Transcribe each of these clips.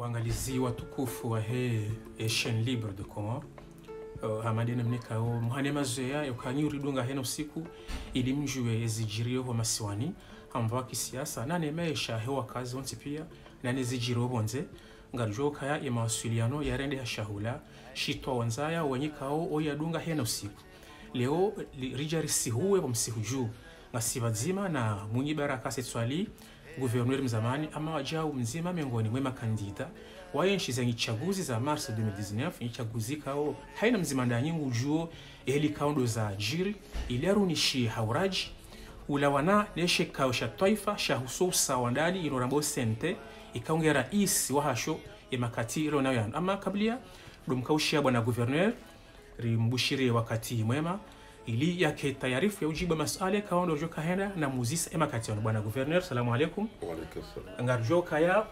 waangalizi watukufu wa he e libre de comor uh, hamadene mnekao muhane mazoea yokanyuridunga heno siku ili mjue ezijirio ho masiwani hamba kisiasa nane he hewa kazi onti pia nane zijirio bonze ngarjo kaya ya mawasiliano yarende hashahula shitwa wanzaya wenyikao oyadunga heno siku leo li- rijarisihuwe wamsihujuu msihu juu ngasibazima na munyi baraka setswali guverneur mzamani ama wajau mzima miongoni mwe makandida waye nchi zenye chaguzi za mars 2019 ni chaguzi kao haina mzima ndanyi ngujuo eli kaundo za jiri iliarunishi hauraji ulawana neshe kao sha taifa sha huso usawa ndani inorambo sente ikaunge rais wa hasho emakati ilo nayo yanu ama kablia domkaushia bwana guverner rimbushire wakati mwema ili yake tayarifu ya ujiba masale kaondo jo kahenda na muzisa emakati yanu bwana governor salamu alaikum. Waalaikum salam. ngarjo kaya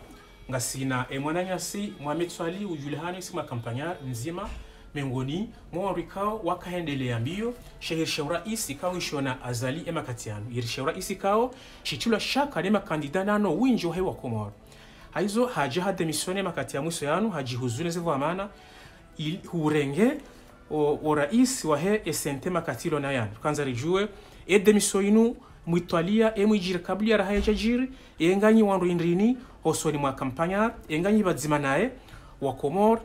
ngasina emwananyasi swali ujulihani sima kampanyar nzima miongoni rikao wakaendelea mbio shahirisha urais kao ishona azali emakati yanu yirisha urais kao shichula shaka nema makandida nano winjo hewa wa komoro. Haizo haja hade misione makati ya mwiso yanu hajihuzune zivu amana il- hurenge o, o rais wahe esente makatilo na yandu kanza rijue e demisio inu mwitwalia e mwijire kabli yara haye jajiri e nganyi wandu indrini hosoni mwa kampanya e nganyi badzima naye wa komor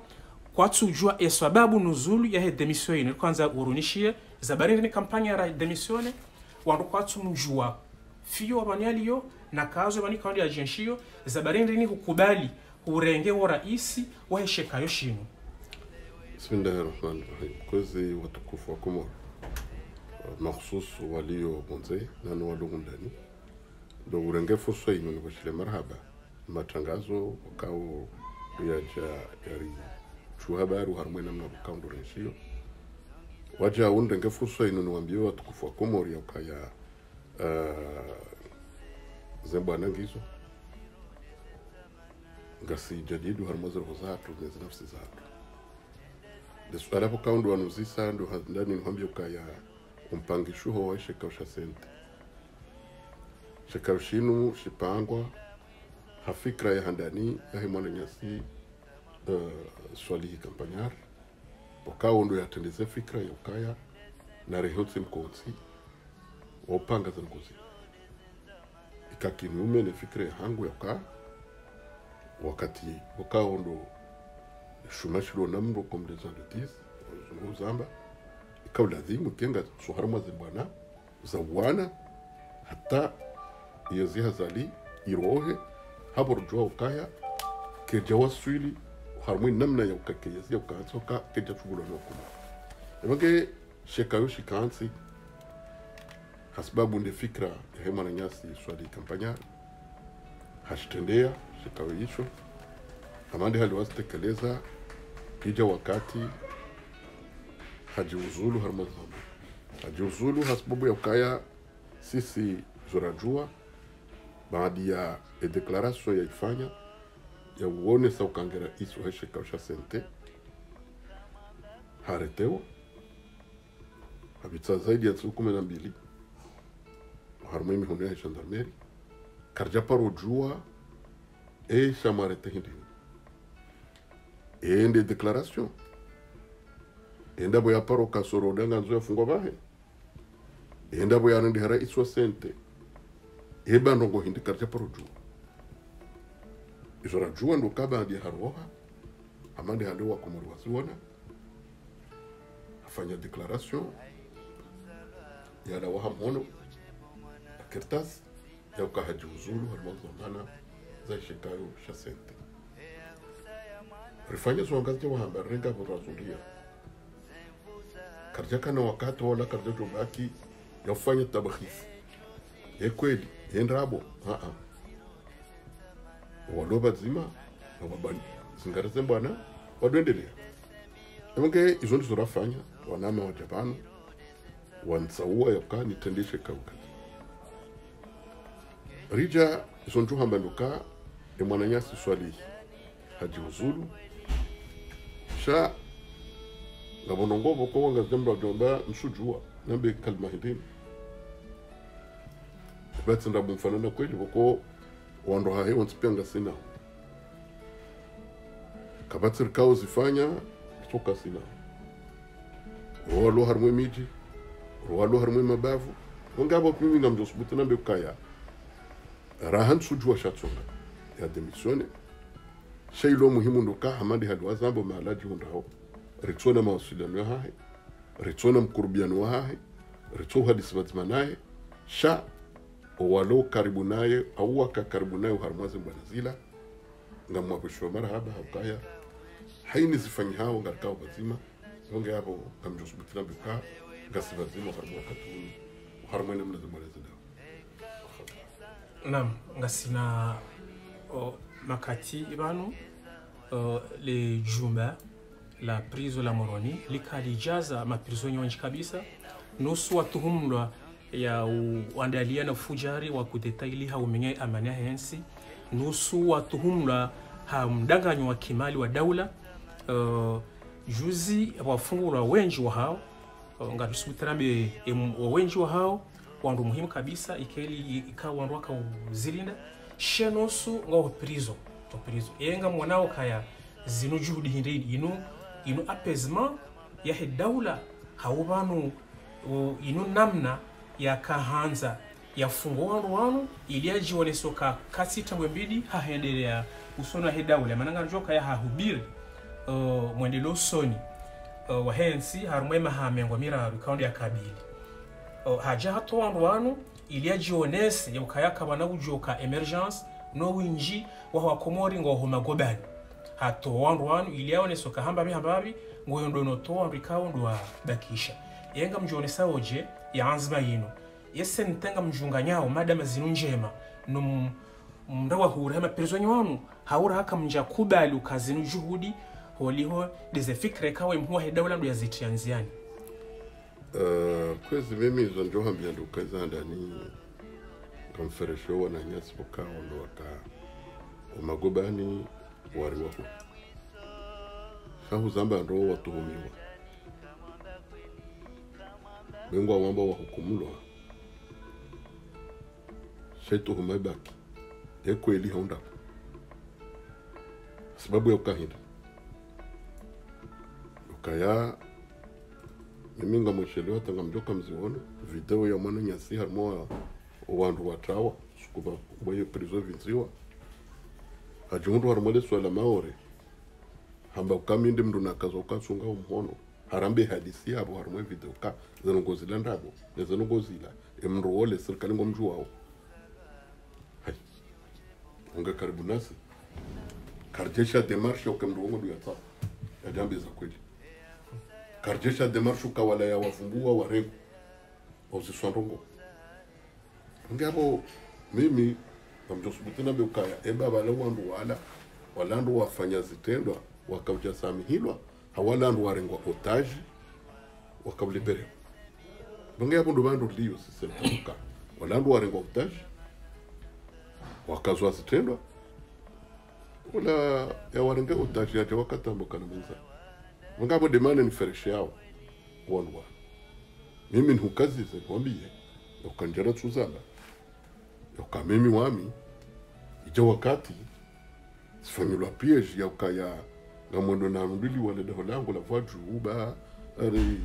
kwatsujua e sababu nuzulu ya he demisio inu kwanza urunishie zabari ni kampanya yara demisione wandu kwatsumjua fiyo wabanialiyo na kazo bani kandi ya jenshiyo zabari ni hukubali urenge wa raisi waheshekayo shinu Bismillahi rahmani rahim. Kwezi watukufu wa Komoro. Mahususu walio bonze nani walungu ndani. Ndo urenge fursa ni nikushile marhaba. Matangazo wakao yaja yari chu habari harumwe namna ndo renshiyo waja undenge fursa ni niwambie watukufu wa Komoro ya ukaya uh, zembwana ngasi jadidu harumwe zirho zatu nezi nafsi zatu kaundo wanuzisa ndo ndani nikwambia ukaya umpangishuho wa shekao sha sente shinu shipangwa hafikra ya handani ya himwana nyasi uh, swalihi kampanyar. Ya yatendeze fikra ya ukaya na rehotse mkonsi waupanga za mkosi ikakinume ne fikra ya hangu ya ukaa. Wakati pokawo ndo shumashiro namro comme les gens le disent zungu zamba. Ikaw lazima kenga suharma zibwana zawana hata iyo ziha zali irohe habor jwa ukaya ke jawaswili harmui namna ya ukake yazi ukanso ka ke jachugulo no kuma ebange shekayo shikansi hasbabu nde fikra ya hema na nyasi swali kampanya hashtendea shekayo amande haliwazitekeleza ija wakati hajiuzulu harmazama hajiuzulu hasababu ya ukaya sisi zorajua baadi ya edeklarasio yaifanya ya uonesa ukangera isu heshekausha sente. Haretewa habitsa zaidi ya siku kumi na mbili harumwe mihundu ya gendarmeri karja parojua esha marete ende declaration. Enda boya paro kasoro danga nzo yafungwa bahe. Enda boya nende hara iswa sente. Eba ndongo hindi karja paro jua. Isora jua ndo kaba ndi haroha. Amande hande wa komori wasiwana afanya declaration. Yala waha mono. Kertas ya ukahaji uzulu harimo zondana za shikayo sha sente rifanye zongazi wahamba renga vurazuria karja kana wakati wala karja jobaki ya kufanya tabakhisi ye kweli yendrabo aa walo waloba zima wabani. Zingareze mbwana wadwendelea emeke izo ndizo rafanya waname wa japano wansaua yoka nitendeshe kauka. Rija izo njuhamba ndoka emwananyasi swalihi hajiuzulu sha ngabono ngobo ko wanga zembra jomba msujua nambe kalma hindini batsinda bumfanana kweli boko wando hahe wansipenga sina. Kabatsiri kao zifanya toka sina. Roalo harimwe miji roalo harimwe mabavu. Wangabo mimi ngamjosubuti nambe kaya. Rahan sujua shatsonga ya demisione shailo muhimu ndoka hamandi hali wazambo maalaji hundaho ritsona mawasiliano ya hahe ritsona mkurubiano wa hahe ritso uhadisi vazima naye sha owalo karibu naye auwaka karibu naye uharumwaze mbwana zila marahaba haukaya haini zifanyi hao ngarikao vazima onge yavo ngamjosubutila mbikaa ngasi vazima uharimwa wakati unu uharimwene mnaze mwaleze dawa Naam, ngasina makati ibanu uh, le jumba la prizo la Moroni likalijaza maprizo nyonji kabisa. Nusu watuhumlwa ya uandalia na fujari wa kudeta ili haumenye amani ya hensi nusu watuhumlwa hamdanganyo wa kimali wa daula. Uh, juzi wafungulwa wenji wa hao uh, ngatusubitirambe wa wenji wa hao wandu muhimu kabisa ikeli ikawa wandu wakauzilinda shenosu nga oprizo oprizo yenga mwanao kaya zinu juhudi hindi inu inu apezma yahe daula haubanu inu namna yakahanza yafungo wanu wanu ili ajioneso ka kasitambwe mbidi hahendelea usono ahe daula. Mananga njoka ya hahubiri uh, mwendelo usoni wahensi harumwe mahamengwa miraru ikaundi yakabili uh, haja hato wanu wanu ili jeunesse yaukayakaba na ujoka emergence no winji waho wakomori ngo homa gobani. Hato wandu wanu ili aoneso hamba bihambabi ngo yondo no to wandu ikawo ndo bakisha. Yenga mjonesa oje anzba yino. Yese ntenga mjunga nyao madama zinu njema. Num mndawa hura maperizonyi wanu haura haka mja kubali ukazinu juhudi holiho dezefikire kawe mhuwa hedawla ndo yazitianziani Uh, kwezi mimi izo njo hambia ndukaza ndani kamferesho wana nyasi boka ndo waka umagobani wari wako sahu zamba ndo watuhumiwa. Bengwa wamba wahukumulwa. Shaituhuma baki ekweli haunda sababu ya ukahinda. Ukaya mimi ngamweshelewa tanga mjoka mziwono video ya mwana nyasi harimo wandu watawa sikuba boye prizo vinziwa. Ajundu harimo le swala maore. Hamba ukaminde mndu nakaza ukasunga umhono. Harambe hadisi yabo harimo video ka. Zanongozila ndabo nezanongozila emndu wole serikali ngomju wao hai. Unga karibu nasi. Karjesha demarshe ukemndu wongo duyata ya jambi za kweli karjesha demarche kawala ya wavumbua warengo wauziswandongo ngabo mimi namjosubutina beukaya eba bala wandu wala walandu wafanya zitendwa wakauja samihilwa hawalandu warengwa otaji wakauliberewa bonge abo ndo bandu liyo sisemtamuka walandu warengwa otaji wakazwa zitendwa. Ula yawarenge otaji yate wakatambuka na ngabo demane ni nifereshe yao. Wanwa mimi nhukazize kwambie yokanjera tsuzala yoka mimi wami ija wakati sifanyilwa piege ya ukaya ngamwendo na mdili wale daho langu la vaju uba ari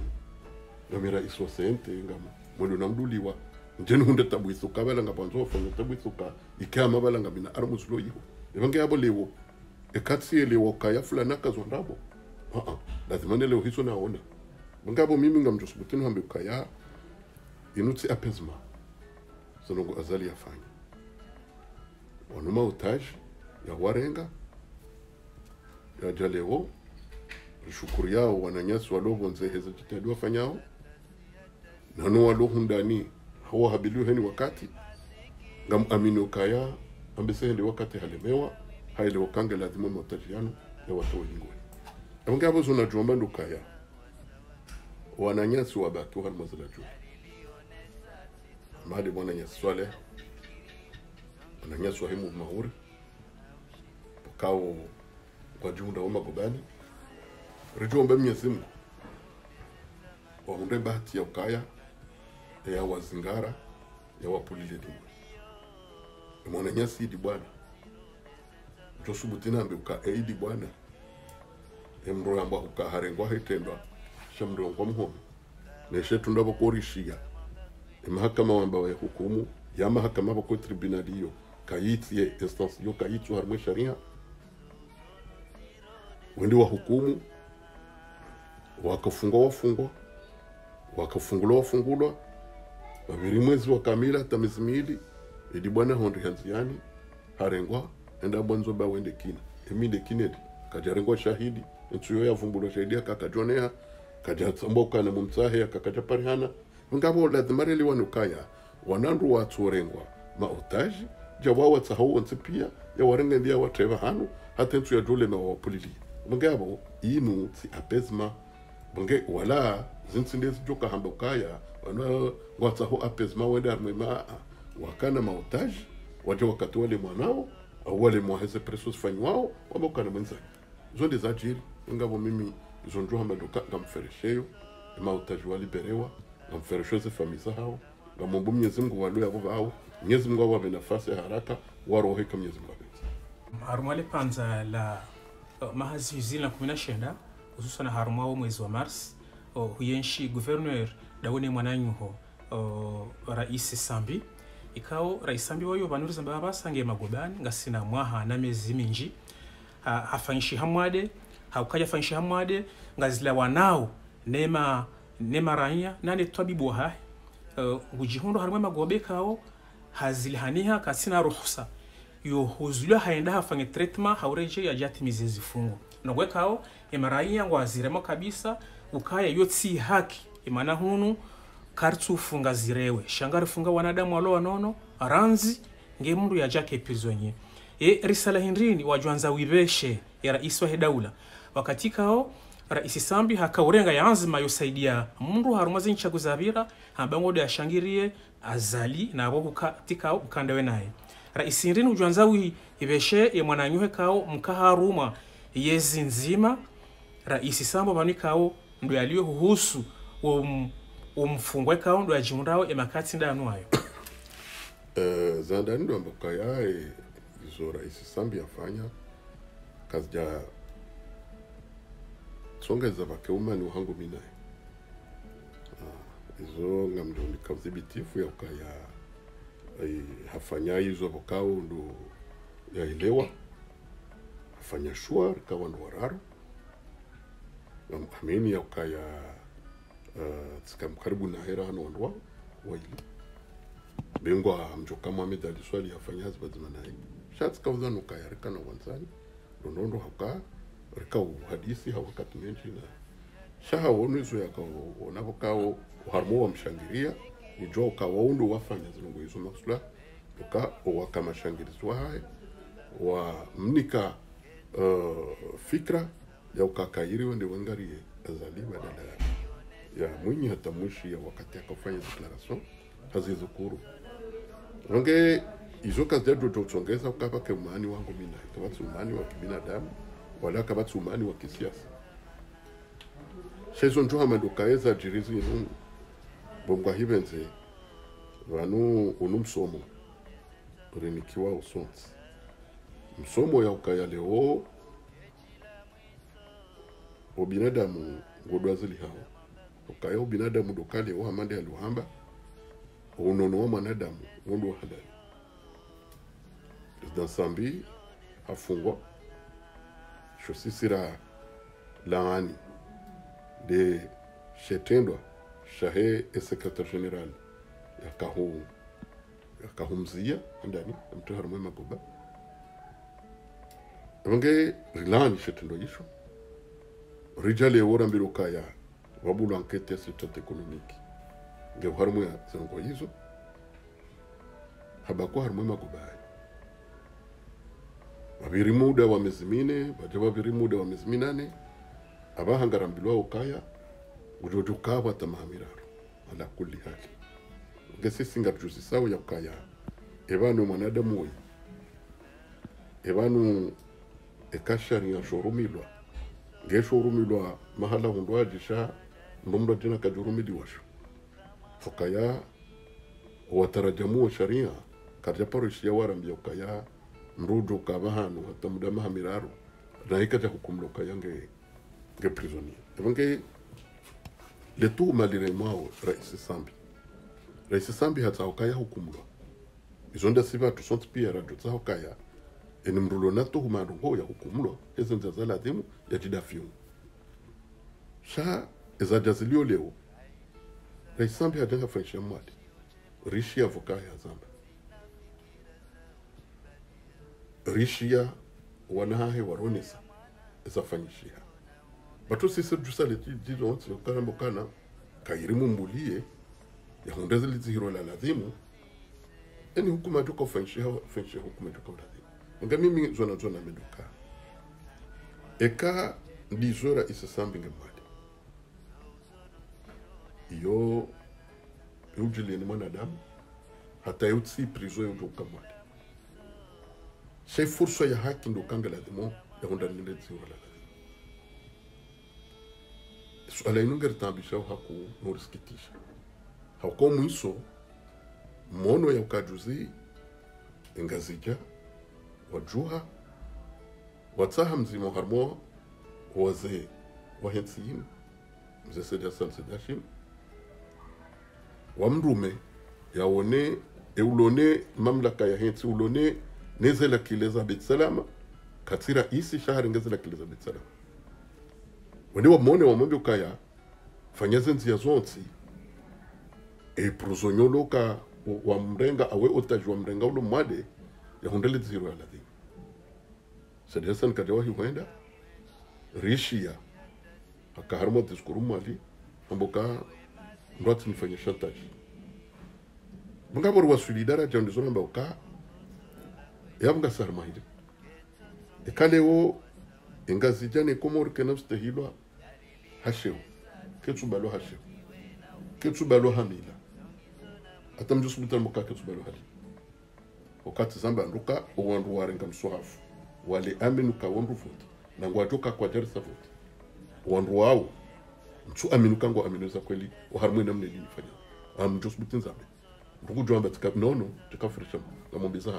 ngamira iswa sente ngam mwendo na mduliwa njeni hunde tabu isuka bala ngapanzo fanya tabu isuka ikama bala ngamina armuzulo yiho evange abo lewo ekatsi lewo kaya fulana kazwa ndabo. ah lazima leo hizo naona. Ngabo mimi ngamjosubutini hambe kaya inutsi apesma zonongo azali yafanya wanuma utaji ya warenga. Yaja leo rishukuru yao wananyasi wadogo nzeheza jitahidi wafanyao nano walohundani hawa habiliu heni wakati. Ngam amini ukaya ambesehele wakati halemewa. Haile wakange lazima matajiano ya watu wengine Abonge abo zona jomba ndukaya wananyasi wa mazala juu mali mwana nyasi swale. Wananyasi wahimu mahuri pokawo kwa junda wa magobani rijomba mnyezi Mungu? Waunde bahati ya ukaya ya wazingara ya wapulile dimwe mwana nyasi idi bwana. Josubutina ambe uka eidi bwana emro yamba hukaharengwa hitendwa shamrongwa mhomi neshe tundavo korishia emahakama wamba wa hukumu ya mahakama vako tribunali iyo kayitie instance yo kayitsu harmwe sharia. Wendi wa hukumu wakafungwa wafungwa wakafungulwa wafungulwa. Babiri mwezi wa kamila hata miezi miili idi bwana hondo yanziani harengwa enda bwanzo ba wende kina. Eminde kinedi kajarengwa shahidi nsuyo yavumbulwa shahidi kajatsamboka na mumtsahe akakaja parihana ngabo lazima reli wanukaya wanandu watsorengwa maotaji jawawa tsahau yawarengendia watreva hanu hatentsu nsu ya dole na wapulili ngabo inu tsi apesma bonge wala zintsinde zijoka hamba kaya wana watsaho apesma wenda armema wakana maotaji waja wakati wale mwanao au wale mwaheze presos fanywao wabokana mwenzake. Zonde zajiri ngabo mimi izo njo hamba doka ngamferesheyo maotaji waliberewa ngamfereshoze famisa hao ngamombo Mwenyezi Mungu walo yavo vao Mwenyezi Mungu awape nafasi ya haraka waroheka Mwenyezi Mungu harumwale panza la uh, mahazi yuzili na kumi na shenda hususan harumwao mwezi wa mars. Uh, huyenshi gouverneur dawene mwananyuho uh, rais sambi. Ikao rais sambi wayo vanuriza mbava basange magobani ngasina mwaha na mezi minji ha, hafanyishi hamwade haukaja fanshi hamwade ngazila wanao nema nema raia nane twabibu hahe uh, ngujihundo harimwe magobe kao hazilihaniha kasina ruhusa. Yo huzulio haenda hafange treatment haureje yajatimize zifungo nogwe kao emaraia ngo aziremo kabisa ukaya yo tsi haki. Imana hunu kartu funga zirewe. Shangari funga wanadamu walo wanono ranzi nge mundu yajake pizonye. E risala hindrini wajwanza wibeshe ya rais wa hedaula wakati kao raisi sambi hakaurenga yanzima yosaidia mundu harumwa zinchagu zavira hambangodo yashangirie azali nabo ukanda ukandewe naye. Raisi ndini ujwanza wi ibeshe ye mwananyuhe kao mkaharuma yezi nzima. Raisi sambo bani kao ndo yaliyo huhusu um, umfungwe kao ndo yajimundao emakati ndanu ayo uh, zandani ndo amboka yae izo rais Sambi afanya kazi ja tsongeza vakeumani uhangu minaye izo izo ngamndondika udhibitifu ya ukaya hafanya izo vokao ndo yaelewa hafanya shua rikawa ndo wararu. Amini ya ukaya uh, tsikamkaribu na hera hano wandwa waili bengwa mjoka Mohamed Ali Swali afanya hazi bazima naye shatsi kauza nukaya rika na wanzani. Hauka rika uhadisi hawakati menji na shaha wonu izo yakaona vokao harmo wamshangiria nijua ukawaundu wafanya zilungu izo maksula uka wakamashangirizwa haye wa mnika uh, fikra ya ukakairiwe ndi wengarie azali badala ya mwinyi hata mwishi ya wakati akafanya declaration hazizukuru wange izo kazi jadu totsongeza ukava keumani wangu mina kavatsi umani wa kibinadamu wala kavatsi umani wa kisiasa. Shezo njo hamando kaeza jirizi inu bongwa hivenze vanu unu msomo rinikiwa usonsi. Msomo ya ukaya leo ubinadamu ngodwazili hao. Ukaya ubinadamu dokale wa hamande aluhamba unono wa mwanadamu ngondo halali president sambi afungwa shosisira laani. De shetendwa shahe e secretaire general yakahu yakahumzia ndani mtu harumwe magoba vange rilani shetendwa yisho rijale wora mbiro kaya wabulu enquête ya situation économique nge harumwe zango hizo habako harumwe magoba babiri muda wa miezi mine baja babiri muda wa miezi minane abahangarambilwa ukaya ujojukawa tamahamiraro ala kulli hali ngesisinga ya ukaya ebanu mwanadamu oyi ebanu ekashari shorumilwa ngeshorumilwa mahala hundu ajisha ndumra jina kajurumiliwasho ukaya watarajamuo sharia karja paroishia warambia ukaya ndudu ukava hanu hata muda mahamiraro naika ja hukumla ukaya nge nge prisonier nge letu umalire liremwao rais sambi. Rais sambi hatsahokaya hukumlwa izo ndasi vatu sonti pia radio tsahokaya eni mrulo natuhuma ya hukumlwa ezenza za lazimu ya jidafyumu sha ezajazilio leo. Rais sambi hajenga fanisha mwadi. Rishi ya zamba rishia wanahahe waronesa ezafanyishia batu sisi jusale jilonsi ukarambokana kairimu mbulie yahundeze lizihiro la lazimu eni hukuma tuka ufanyishia ufanyishia hukuma tuka ulazimu nga mimi zona zona meduka. Eka ndizora isasambi ngemwadi iyo eujileni mwanadamu hata yutsi prizo eujoka mwadi shai fursa ya haki ndo kanga ladhimo yahunda nile zihiro la ladhimu suala bi ngeritambisha haku norisikitisha hauko mwiso mono ya ukajuzi engazija wajuha watsaha mzimo harmo wazee wahensiyin mzee sedasan sedashim wamrume yaone eulone mamlaka ya hensi ulone nezela kileza betsalama katsira isi shahari ngezela kileza betsalama wene wamone wamwembe ukaya fanyaze nzia zonsi epruzonyoloka wa mrenga awe otaji wa mrenga ulo mwade yahundele ziru ya ladhi sedesan kadewahi huenda rishia akaharmo diskuru mwali amboka mwati nifanye chantage mungabor wa solidara sarma hili ekalewo engazijane komor kenamstahilwa hashew ketsubalo hashew ketsubalo hamila. Hata mjusubutana muka ketsubalo hali wakati zamba nduka owandu warenga mswahafu wale aminuka wandu vote nangu toka kwa jar vote wandu wao mtu aminuka ngo aminuza kweli waharmwe namne lini fanya. Amjusbutin zambe. Ndugu jwamba tika nono tikafurisha ngamombiza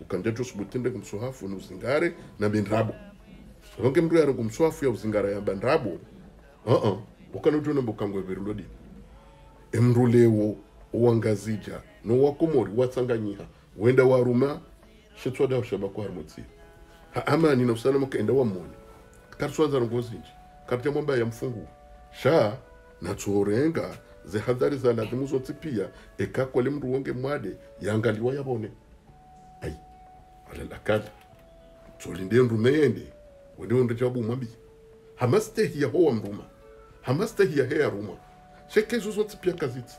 ukanja tu subutende kumsuhafu na bindrabo sonke mndu yari kumsuhafu ya uzingara ya bandrabo uh-uh. ukanotona mbukangwe verilodi emndu lewo owangazija nowakomori watsanganyiha wenda waruma shetswada ushaba kwa harmotsi ha amani na usalama kaenda wamoni kariswanza ngozinji karita mwamba ya mfungu. Sha natsorenga zihadhari za lazimu zotsi pia ekakwale mndu wonge mwade yangaliwa yabone ai alalakala tsolinde ndume yende. Wende wende chabu bi. Hamastehi ho hoa mruma he ya hea ruma. Shekezo zotsi pia kazitsi.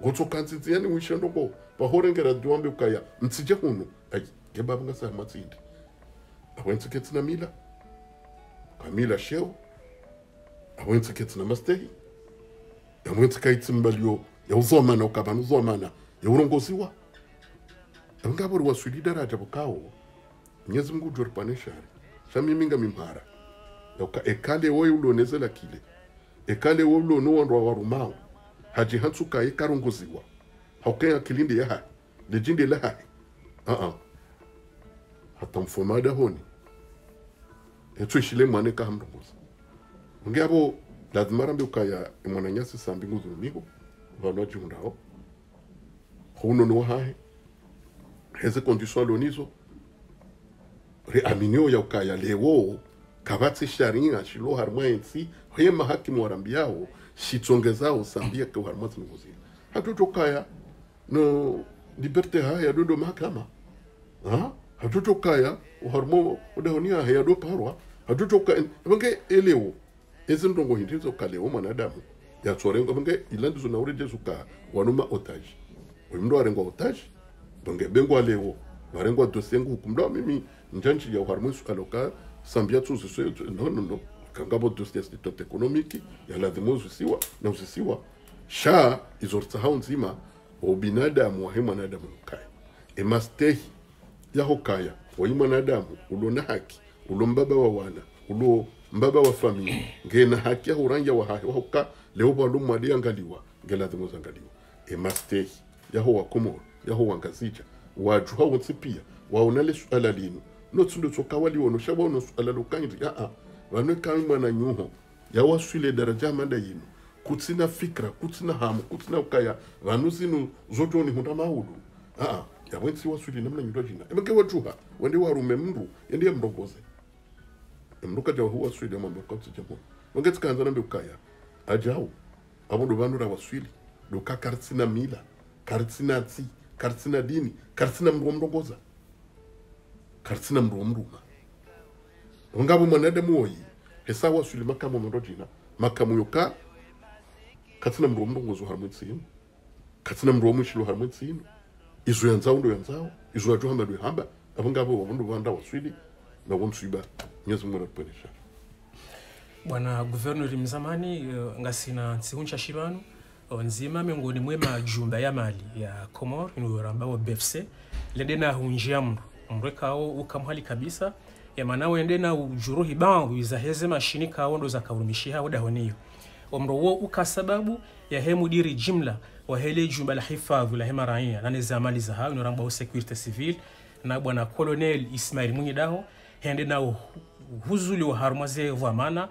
Ngotsokantsitsi yani wishendoko pahorengera diwambe ukaya. Mtsije hunu. Ai gebaba ngasa matsindi awentsiketsi na mila. Kamila sheo. Awentsiketsi na mastehi yamwentikaitsi mbalio yauzomana ukabana uzomana. Yaurongoziwa avangavori waswilidaraja vukawo mnyezi mungu ujori pane shari shamiminga mimhara yauka ekale woye ulonezela kile. Ekale wo ulono wandwa warumao haji hantsuka ikarongoziwa haukeya kilindi yaha lejinde lahahe uh-uh. hata mfomada honi. Etso ishile mwane kahamrongoza ngeavo lazima rambe ukaya mwananyasi sambi nguzulumiho vanwa jihundao. Huno wa hahe heze condition lonizo re aminio ya ukaya lewo kavatsi sharinga shilo harmwa ensi. He mahakimu shitongeza shitsongezao sambia ke harmwa tsinuguzira hatutokaya no liberte haya dodo mahakama. Ha? Hatutokaya uharmo udahonia ya do parwa hatutokaya vange elewo ezi ndongo hindizo kalewo mwanadamu. Yatsorengo vange ilandizo na urejezuka wanuma otage oyu mndu arengwa otage vange bengwa lewo varengwa dosengu hukumda mimi njanchi ya uharmo aloka sambia tsuziso no no no kangabo dossier state ekonomiki ya lazima uzisiwa na uzisiwa sha izortsahau nzima ubinadamu wahe mwanadamu mkaya emastehi yaho kaya wayi mwanadamu ulo na haki ulo mbaba wa wana ulo mbaba wa familia ngena haki yaho uranja wa hahe wahoka leo balo mwadi angaliwa ngelazima uzangaliwa emastehi yaho wakomoro yaho wangazija wajuha wonsi pia waonale suala linu notsundo tsoka waliwono shabaono suala a. Aa vanwe kami mwana nyuho yawaswile daraja manda yino. Kutsina fikra kutsina hamu kutsina ukaya vanu zinu zotoni hunda maudu aa yawensi waswili namna nyundo jina. Emeke wajuha wende warume mndu yendiye mrongoze mndu kaja hu waswili mambo jamu. Wange tsikanza nambe ukaya ajawu avo ndo vanu ra waswili doka kakaritsina mila karitsina tsi kartsina dini kartsina mndu mrongoza kartsina mndu mruma. Ngabo mwanadamu muoyi. Hesawa suli makamu mndo makamu yoka katsina mndu mrongozo harmwe tsinu katsina mndu omwishilo harmwe tsinu izo yanzao ndo yanzao izo yajo hamba ndo hamba abo ngabo wabundu vanda waswili na womswiba nyezi mwana anatuponesha bwana guvernori mzamani uh, ngasina ntsihuncha shivanu uh, nzima miongoni mwe majumba ya mali ya comor inorambao bfc. Lende na hunjia mru. Mndu kao ukamhali kabisa. Ya yamana wende na ujuruhi bangu izaheze mashini kao ndo zakaurumishia dahoniyo omro wo uka sababu ya hemu diri jimla wa hele jumba la hifadhi la hema raia. Nane za mali za hao inorambao security civil na bwana colonel ismail munyi daho hende na huzuli wa harmaze vamana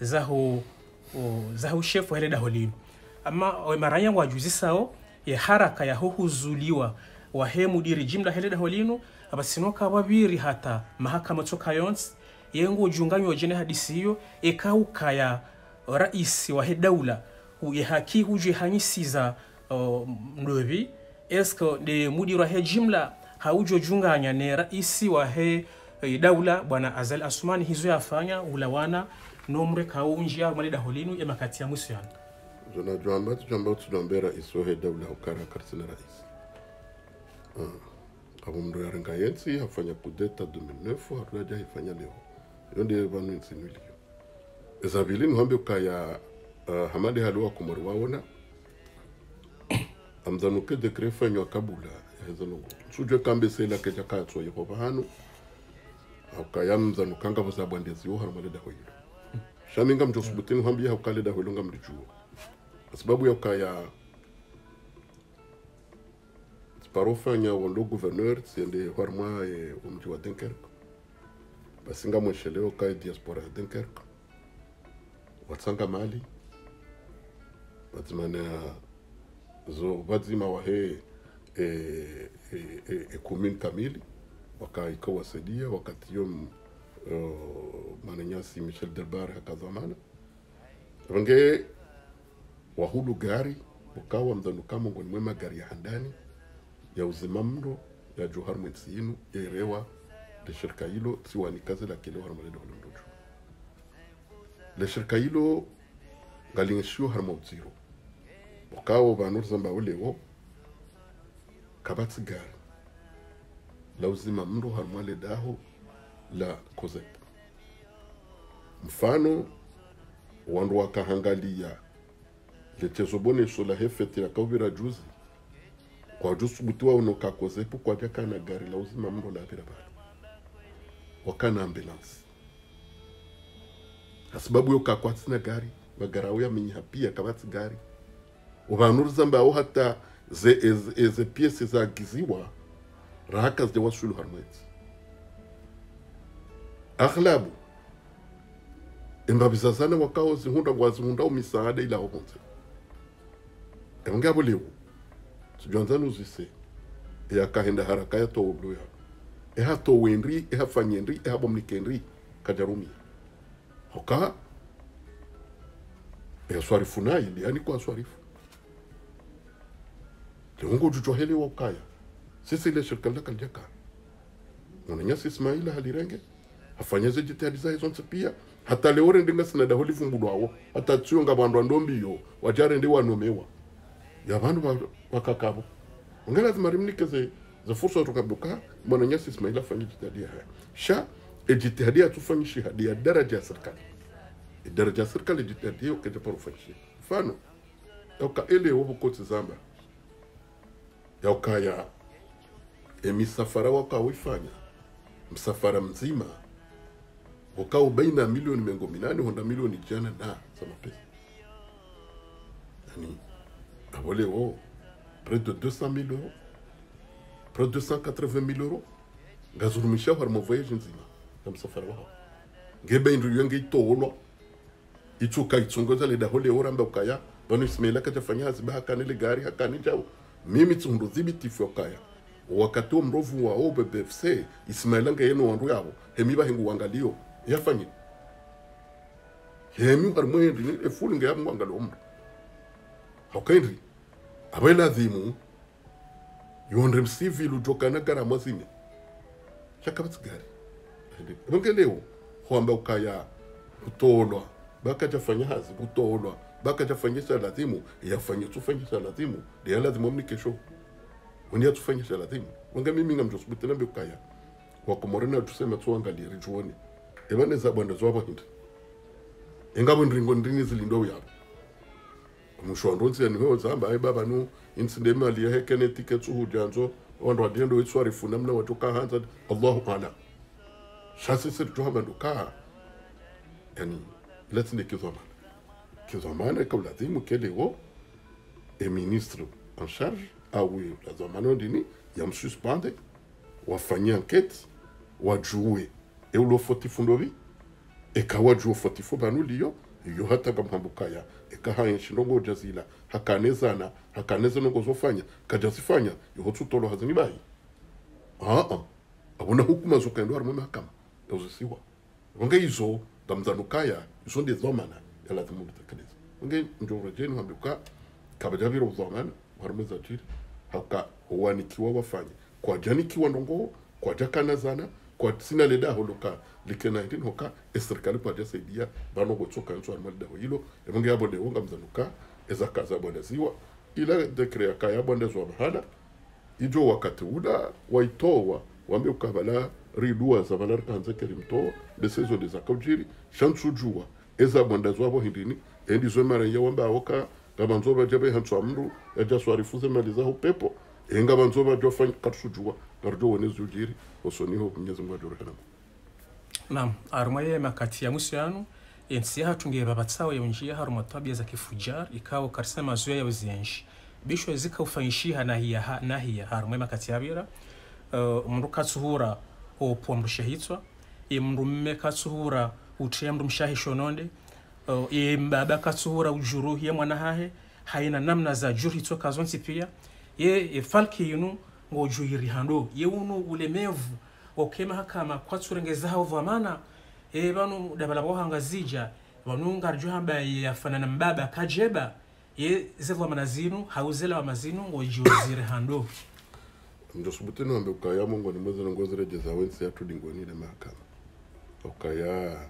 zaho o, zaho shefu hele daho linu ama o, maranya wajuzi sao ye haraka ya huhuzuliwa. Wa hemu mudiri jimla hele holinu aba abasinoka babiri hata mahakama toka yonsi. Yengo ujunganywa jene hadisi hiyo ekaukaya rais wa he daula uye haki huje hanyisiza uh, mdovi. Esko de mudiri wa he jimla haujojunganya ne rais wa he e, daula bwana azali asumani hizo yafanya ulawana nomre kaunjia mwale daholinu ya makati ya mwiso yana zona jwamba tujamba tudombera isohe daula ukara karsina rais. Ah, abo mndo yarenga yensi hafanya kudeta 2009 hatunaja ifanya leo. Iyo ndiye vanu insinwilio ezabili nuhambe ukaya uh, hamadi haliwa kumori wawona amzanuke dekre fanywa kabula hezanongo sujwe kambe sela keja katswa yehova hanu akaya mzanukanga vozabwandeziwo harumaleda hoyilo shaminga mjosubutini hambi ya ukaleda hoyilo nga mlijuo kwa sababu ya ukaya parofanya wondo gouverneur siende harmwa e umji wa Dunkerque basinga mwesheleo kae diaspora ya Dunkerque watsanga mali. Batsimana zo vadzima wahe e, e, e, e commune kamili. Wakaika wasaidia wakati yo mananyasi Michel Delbar hakadhamana range wahudu gari ukawa mdhanuka ngoni mwe magari ya handani ya uzima mndo ya johar ya irewa le shirika hilo siwanikaze la kile harmalede holondojo le shirika hilo ngalingeshiyo harma utsiro ukawo vanhu rizamba ulewo kabatsi gari. La uzima mndo harmale daho la kozeta mfano wandu wakahangalia letezobonesho la hefete yakauvira juzi. Kwajusubutiwa ipu kwa kwaja kana gari la uzima mndo la vira bali wakana asibabu sababu yo kakwatsina gari magarau yamenyiha pia kabatsi gari. Uvanhurizambawo hata ze eze, zagiziwa zija wasulu harmwezi. Akhlabu embabizazana wakao zihunda ngwazihundao misaada ila honze evangavo lewu nuzise uzise eyakahenda haraka yatowobloya ehatowenri ehafanyendri ehabomnikendri kajarumia hoka? Ehaswarifu naye yani kwa swarifu. Leungo jujohelewa ukaya. Sisi ile shirika laka ljaka mwananyasi ismaila halirenge. Hafanyeze jitihadi zaye zonse pia hata leore ndinga sinada holivumbulwawo hata tsiyo nga vandu andombiyo wajare ndi wanomewa ya vandu va- vakakavo unge lazima rimnikeze za fursa tukabuka mwananyasi ismail afanye jitihadi haya. Sha ejitihadi atufanyishi hadi ya daraja ya serikali. Daraja ya serikali ejitihadi hiyo keja para ufanyishi mfano yauka ile wovo zamba zamba yaukaya emisafara wakawifanya msafara mzima wakao baina ya milioni mengo minane honda milioni jana na za mapesa. Yani avole o près de 200 000 euros près de 280 000 euros ngazurumisha harimo voyage nzima na msafara wao ngebe ndu yenge itolwa ichuka ichungoza le dahole oramba ukaya bano ismaila kachafanya haziba hakani le gari hakani jao mimi tsundu dhibitifu ukaya wakati wa mrovu wa OBBFC ismaila yenu wandu yao. hemi bahengu wangalio yafanyi hemi har mwendi ni efuli ngaya mwangalo omro haukaindri abela dhimu yondre msivili utokana kana zine chakavatsigari rongeleo hoamba ukaya kutolwa vakachafanya hazi kutolwa bakachafanyisa lazimu yafanye tufanyisa lazimu leya lazimu amnikesho unia tufanyisa lazimu wanga mimi ngamjosubutila mbe ukaya. Wakomorena tuseme tuangalie rijuoni evaneza bwanda zwavo hindi ingavo ndringo mushonrotsi yani hwewo dzamba ai baba no insi ndemali yahekene tike tsuhudyanzo wandu wadiendo wetsuwarifuna mna watokahanza allahu ala shasisiri tohamba ndokaa yani latinde kizwamana kizwamana kaulazimu kelewo eministre en charge awe lazwamana ndini yamsuspande wafanyia ankete wajuwe eulofotifu ndovi ekawajuwe fotifu banu liyo iyo hatanga mhambuka ya shindongo jazila hakanezana hakaneza nongo zofanya kajazifanya yoho tsutolo hazini bayi aa abona hukuma zokaendo harimo mahakama yozisiwa. Wange izo damzanukaya izo ndi zomana yalazimu litekeleza wange njorejeni hambuka kabajabiro uzomana harimo zachiri haka wanikiwa wafanye. Kwa janikiwa ndongo kwa sina leda holoka likena ndin hoka e serikali paja saidia bano go tsoka nso armal da hilo e mungi abode wonga mzanuka eza kaza bwana ziwa ila dekre ya kaya bwana zwa mahala ijo wakati ula waitowa wambe ukabala ridua za valar kanza keri mto de sezo de zakawjiri shansu jua eza bwana zwa bo hindini endi zwe mara ya wamba awoka gabanzo bajabe hantwa mru ya mali fuze maliza upepo enga banzo bajofanya katsujua garjo wone zujiri osoniho mwenyezi mungu ajorehana nam haruma ye makati ya musu yanu ensi yahatungiye babatsawo yonjia haruma tabia za kifujar ikawo karisa mazuya ya uzienshi bisho zika ufanyishiha nahiya ha- nahiya haruma ye makati yabira uh, mndu katsuhura opwa mndu shahitswa ye mme katsuhura utriya mndu mshahishononde uh, imbaba katsuhura ujuruhi ye mwana hahe haina namna za jurhitswa kazonsi pia ye ye yunu ngo juiri hando. Ye uno ulemevu okema hakama kwatsurengezaho vamana e banu dabala bohanga zija banu ngarjo hamba yafanana mbaba kajeba. Ye zevamana zinu hauzela wa mazinu ngojiuzire hando. Njosubutini wambe ukaya mungu ni mwezi nongozirejeza wensi yatu dingonile mahakama. Ukaya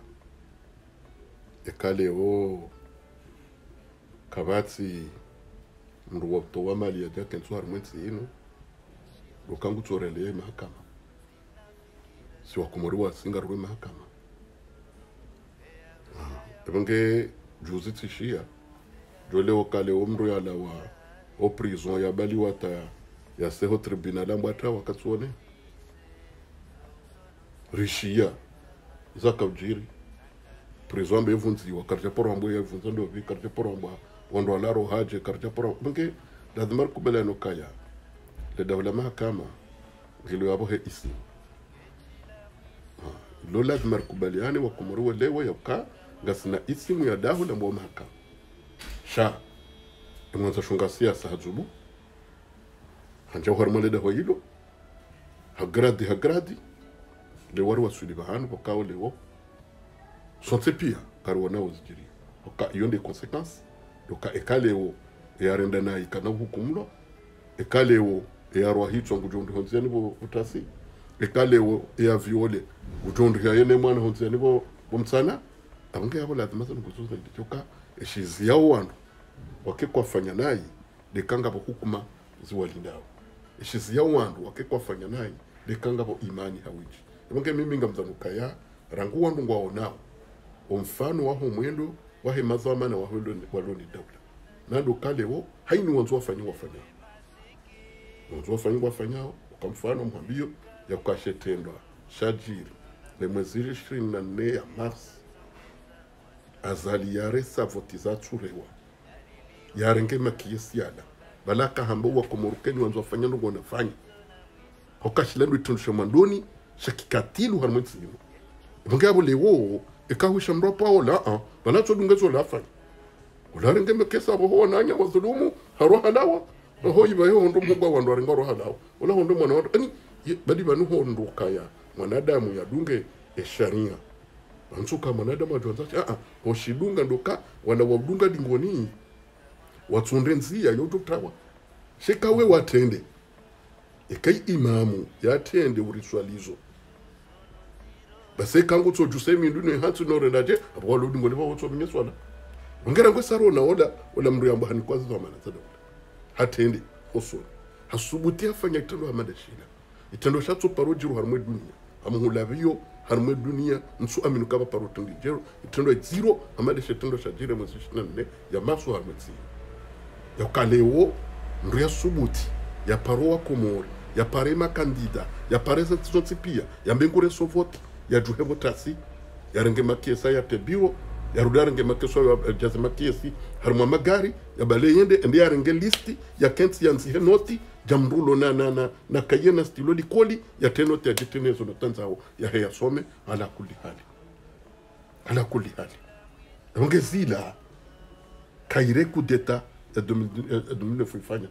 ekalewo kabatsi mndu watowa mali yaja kensu hari mwensi ino. Lukangu tsoreleye mahakama. Siwakomoriwa singarwe mahakama. Evonge juzi tsishiya joleo kalewo mndu yala wa yabaliwa ta yaseho tribunal ambwata wakatsuone. Rishia. Izakaujiri prison ambe yevunziwa karja ambo yevunza ndovi karja ambo wando alaro haje karja pora bunge lazima kubelano kaya le dawla mahakama ngilo yabo he isi. Lo lazima kubaliane wakumuriwe lewe yoka ngasina isimu ya dahu la mwa mahakama sha imwanza shunga siasa hajubu. Hanja hormale dahu hoyilo hagradi hagradi. Le wari wasuli bahanu pokawo lewo sonse pia karuwa na uzjiri oka iyo ndi consequence doka ekalewo yarenda na ikana hukumlo ekalewo yarwa hitso ngujondi honziani bo utasi ekalewo ya viole ujondi ya yene mwana honziani bo bomtsana abange yabo lazima sana kuzuza ndichoka eshizi yao wandu. Wakekwafanya nayi hukuma ziwalindao eshizi yao wandu wakekwafanya nayi lekanga bo imani hawiji. Abange mimi ngamzanukaya rangu wandu ngwaonao. Omfano waho mwendo wahe waholo waloni daula. Nando kalewo haini wanzu wafanyi wafanyao wanzu wafanyi wafanyao ukamfano mhambio ya kukashetendwa shajiri le mwezi ishirini na nne ya mars azali yare savoti za tsurewa. Yarenge makiyesiala balaka hamba wakomorukeni wanzu wafanya ndo wanafanya hokashilando itundusha mandoni shakikatilu harumwetsino ibonge abo lewo ikawisha mndu apao la a bala tsodungezo la mekesa abo ho nanya wadhulumu haro halawa ho iba yo ndo mungu wandu arenga rohalawa ula ndo mwana wandu ani bali banu ho ndo mwanadamu yadunge esharia sharia. Ansuka mwanadamu ajonza a a hoshidunga ndoka wana wadunga dingoni. Watsunde nzia yotutawa shekawe watende. Ekai imamu yatende uriswalizo base kangu tso juse mindu ne hantu no rendaje abo lo ba leba wotso minyeswana ongera ngwe saro na oda ola mndu yamba hani kwazi zama na tsada hatende osoni hasubuti afanya itendo amada shina itendo shatso paro dunia. Amuhula biyo harmwe dunia nsu aminu kaba paro tundi jero itendo zero amada shetendo shajire mwezi 24 ya maso harmwe zero ya kalewo mru ya subuti ya paroa komori ya pare makandida ya pare zotsi pia ya mbengure sovoti ya juhe votasi ya renge makiesa ya tebiwo ya ruda renge makeso ya jaze makiesi harma magari ya bale yende ende ya renge listi ya kensi ya nzihe noti jamrulo na na na na kaye na stilo likoli ya tenoti ya jitenezo na tanzao ya heya some ala kulli hali. Ala kulli hali. Ongezila kaire kudeta ya 2009 ifanya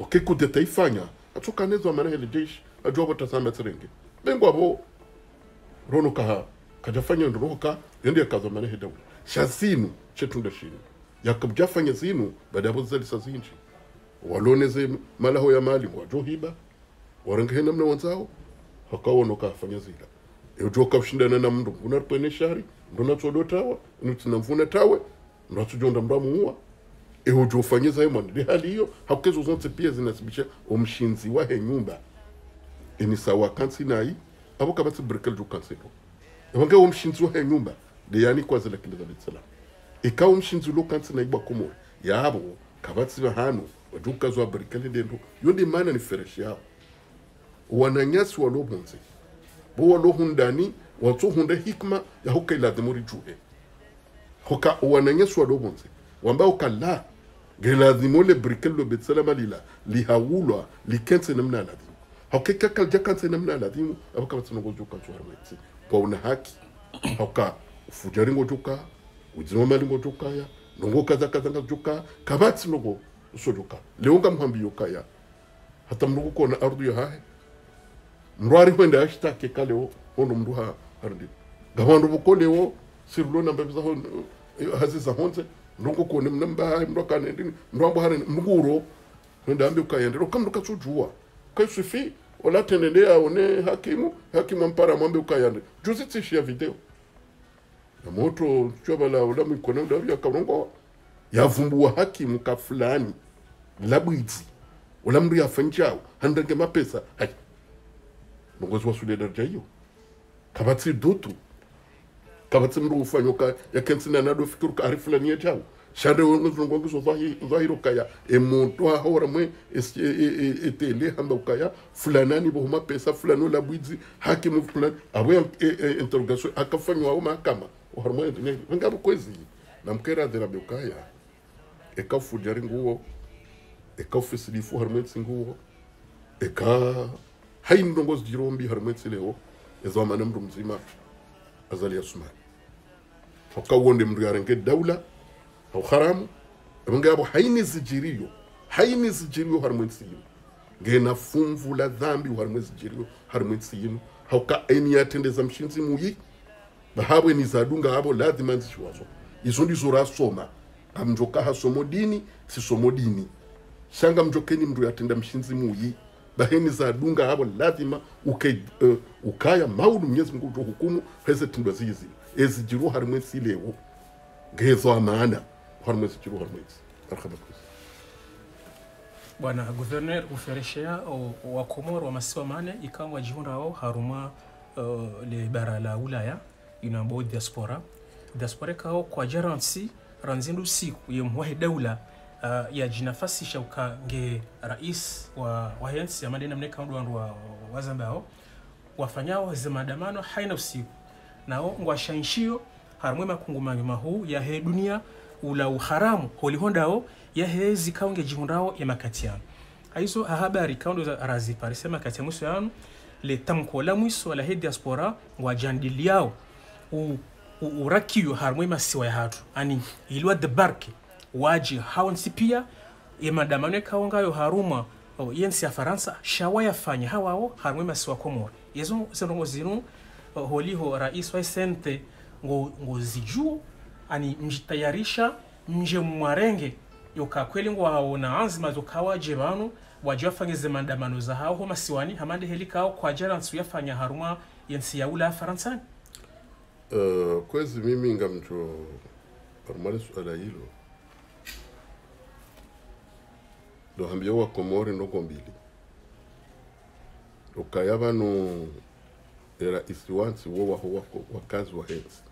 okay kudeta ifanya atsokanezwa mana hele jeshi ajua botasamba tsirenge mengu abo rono kaha kajafanya ndoroka yende kaza mana he dawla shazinu chetunda shinu. Yakabjafanya zinu baada yabo zalisa zinji. Waloneze malaho ya mali wajo hiba warenge hena mna wanzao hakawono kafanya zila. Ejo kashindana na mndu nguna pene shari ndo natsodo tawa nutsina mvuna tawe ndo atsujonda mramu uwa. Ehojo fanya yo mwana hali hiyo hakukezo zonse pia zinasibisha omshinzi wa he nyumba. Enisawa kansi nayi abo kabatsi brikal jo kansebo ewange omshinzi wa nyumba de kwazi la kile bitsela salam ika omshinzi lo kansi na ibwa kumuri yabo kabatsi wa zo brikal ndendo yonde mana ni fereshi yao. Wananyasi walobonze bo walohundani watsohunda hikma ya hukaila dhimuri juhe. Hoka wananyasi walobonze wambao kala gelazimo le brikel lo bitsela malila lihawulwa likense namna ladhimu hokeka kalja kanse namna ladhimu abaka batsono joka tswara wetsi kwa una haki hauka ufujari ringo juka mali ringo jukaya nongo kaza kaza ngojuka kabatsi nogo usojuka leonga mhambi yokaya hata mnugo kona ardu yahahe mndu mrwari wenda ashtake kaleo mndu mruha harndi gavandu vokolewo sirlo namba biza hon haziza honze ndongo kone mnamba mndoka nendini mndombo hare mnguro wenda ambi ukayendero kamndu ndoka sujua wala aone hakimu hakimu ampara amwambe ukayande juzi tishia video. Namoto chobala wala mikone ndabi akarongo yavumbua hakimu ka fulani. Labwizi wala mndu yafanjao handenge mapesa. Hai. Nongozi wasulia daraja hiyo. Kavatsi dutu. Kavatsi mndu ufanyoka yakensina nado fikiru ka ari fulani yechao shade ngozongongiso zahiro kaya emuntu ahora mwe es- e- e- e- etele hamba ukaya fulanani bohuma pesa fulano ola bwizi hakimu fulani. Abwe interrogation akafanywa au mahakama. Ohora mwe ngabo kwezi. Namkera dhira bekaya ekafujari nguo. Ekafisilifu harmwe tsinguwo eka hayi ndongozi jirombi harmwe tsileho ezamana mndu mzima. Azali asumani wakawonde mndu yarenge daula. au haramu? Ebonge abo haini zijiriyo haini zijiriyo harmwe tsiyo ngena fumvu la dhambi harmwe zijiriyo harmwe tsiyino hauka eni yatendeza mshinzi muyi? Bahabwe ni zadunga abo lazima nzishiwazo izo ndizo rasoma amjoka hasomo dini sisomo dini. Shanga mjokeni mndu yatenda mshinzi muyi. Baheni za dunga abo lazima uke, uh, ukaya maulu mnyezi mungu hukumu heze tindwa zizi. Ezijiru harimwe silewo ngezo amana harimwe zijiru harimwe zi marhaba kuzi bwana guverner ufereshea wa komoro wa masiwa mane ikawa wajihundao haruma uh, le bara la ulaya inabo diaspora. Diaspora kao kwa jaransi ranzindu siku ye mwahe daula uh, ya jinafasisha ukange rais wa wahensi amade namne kaundu wandu wa, wazambao wafanyao zemadamano haina usiku. Nao ngwashanshio harumwe makungumanyo mahu yahe dunia ula uharamu holihondao yahezi kaunge jihundao ya makatiano aizo ahabari kaundo za razi parisema kati ya mwiso yanu le tamko la mwiso la he diaspora u- urakiyo harumwe masiwa ya hatu. Ani ilwa debarke waji hawansi pia kaunga ngayo haruma oh, yensi ya faransa shawa yafanya hawawo harumwe masiwa komora yezo zinu oh, holiho rais wa sente ngo, ngo zijuo ani mjitayarisha mje mwarenge. Yokakweli ngo waona anzima zokawaje banu waje wafanyize maandamano za hao homa siwani hamande helikao kwa jara nsu yafanya haruma yensi ya ula faransani. Uh, kwezi mimi nga mtu parumale suala hilo. Ndohambia wa komori ndoko mbili. Ukaya vanu era isiwansi wo waho wakazi wa hensi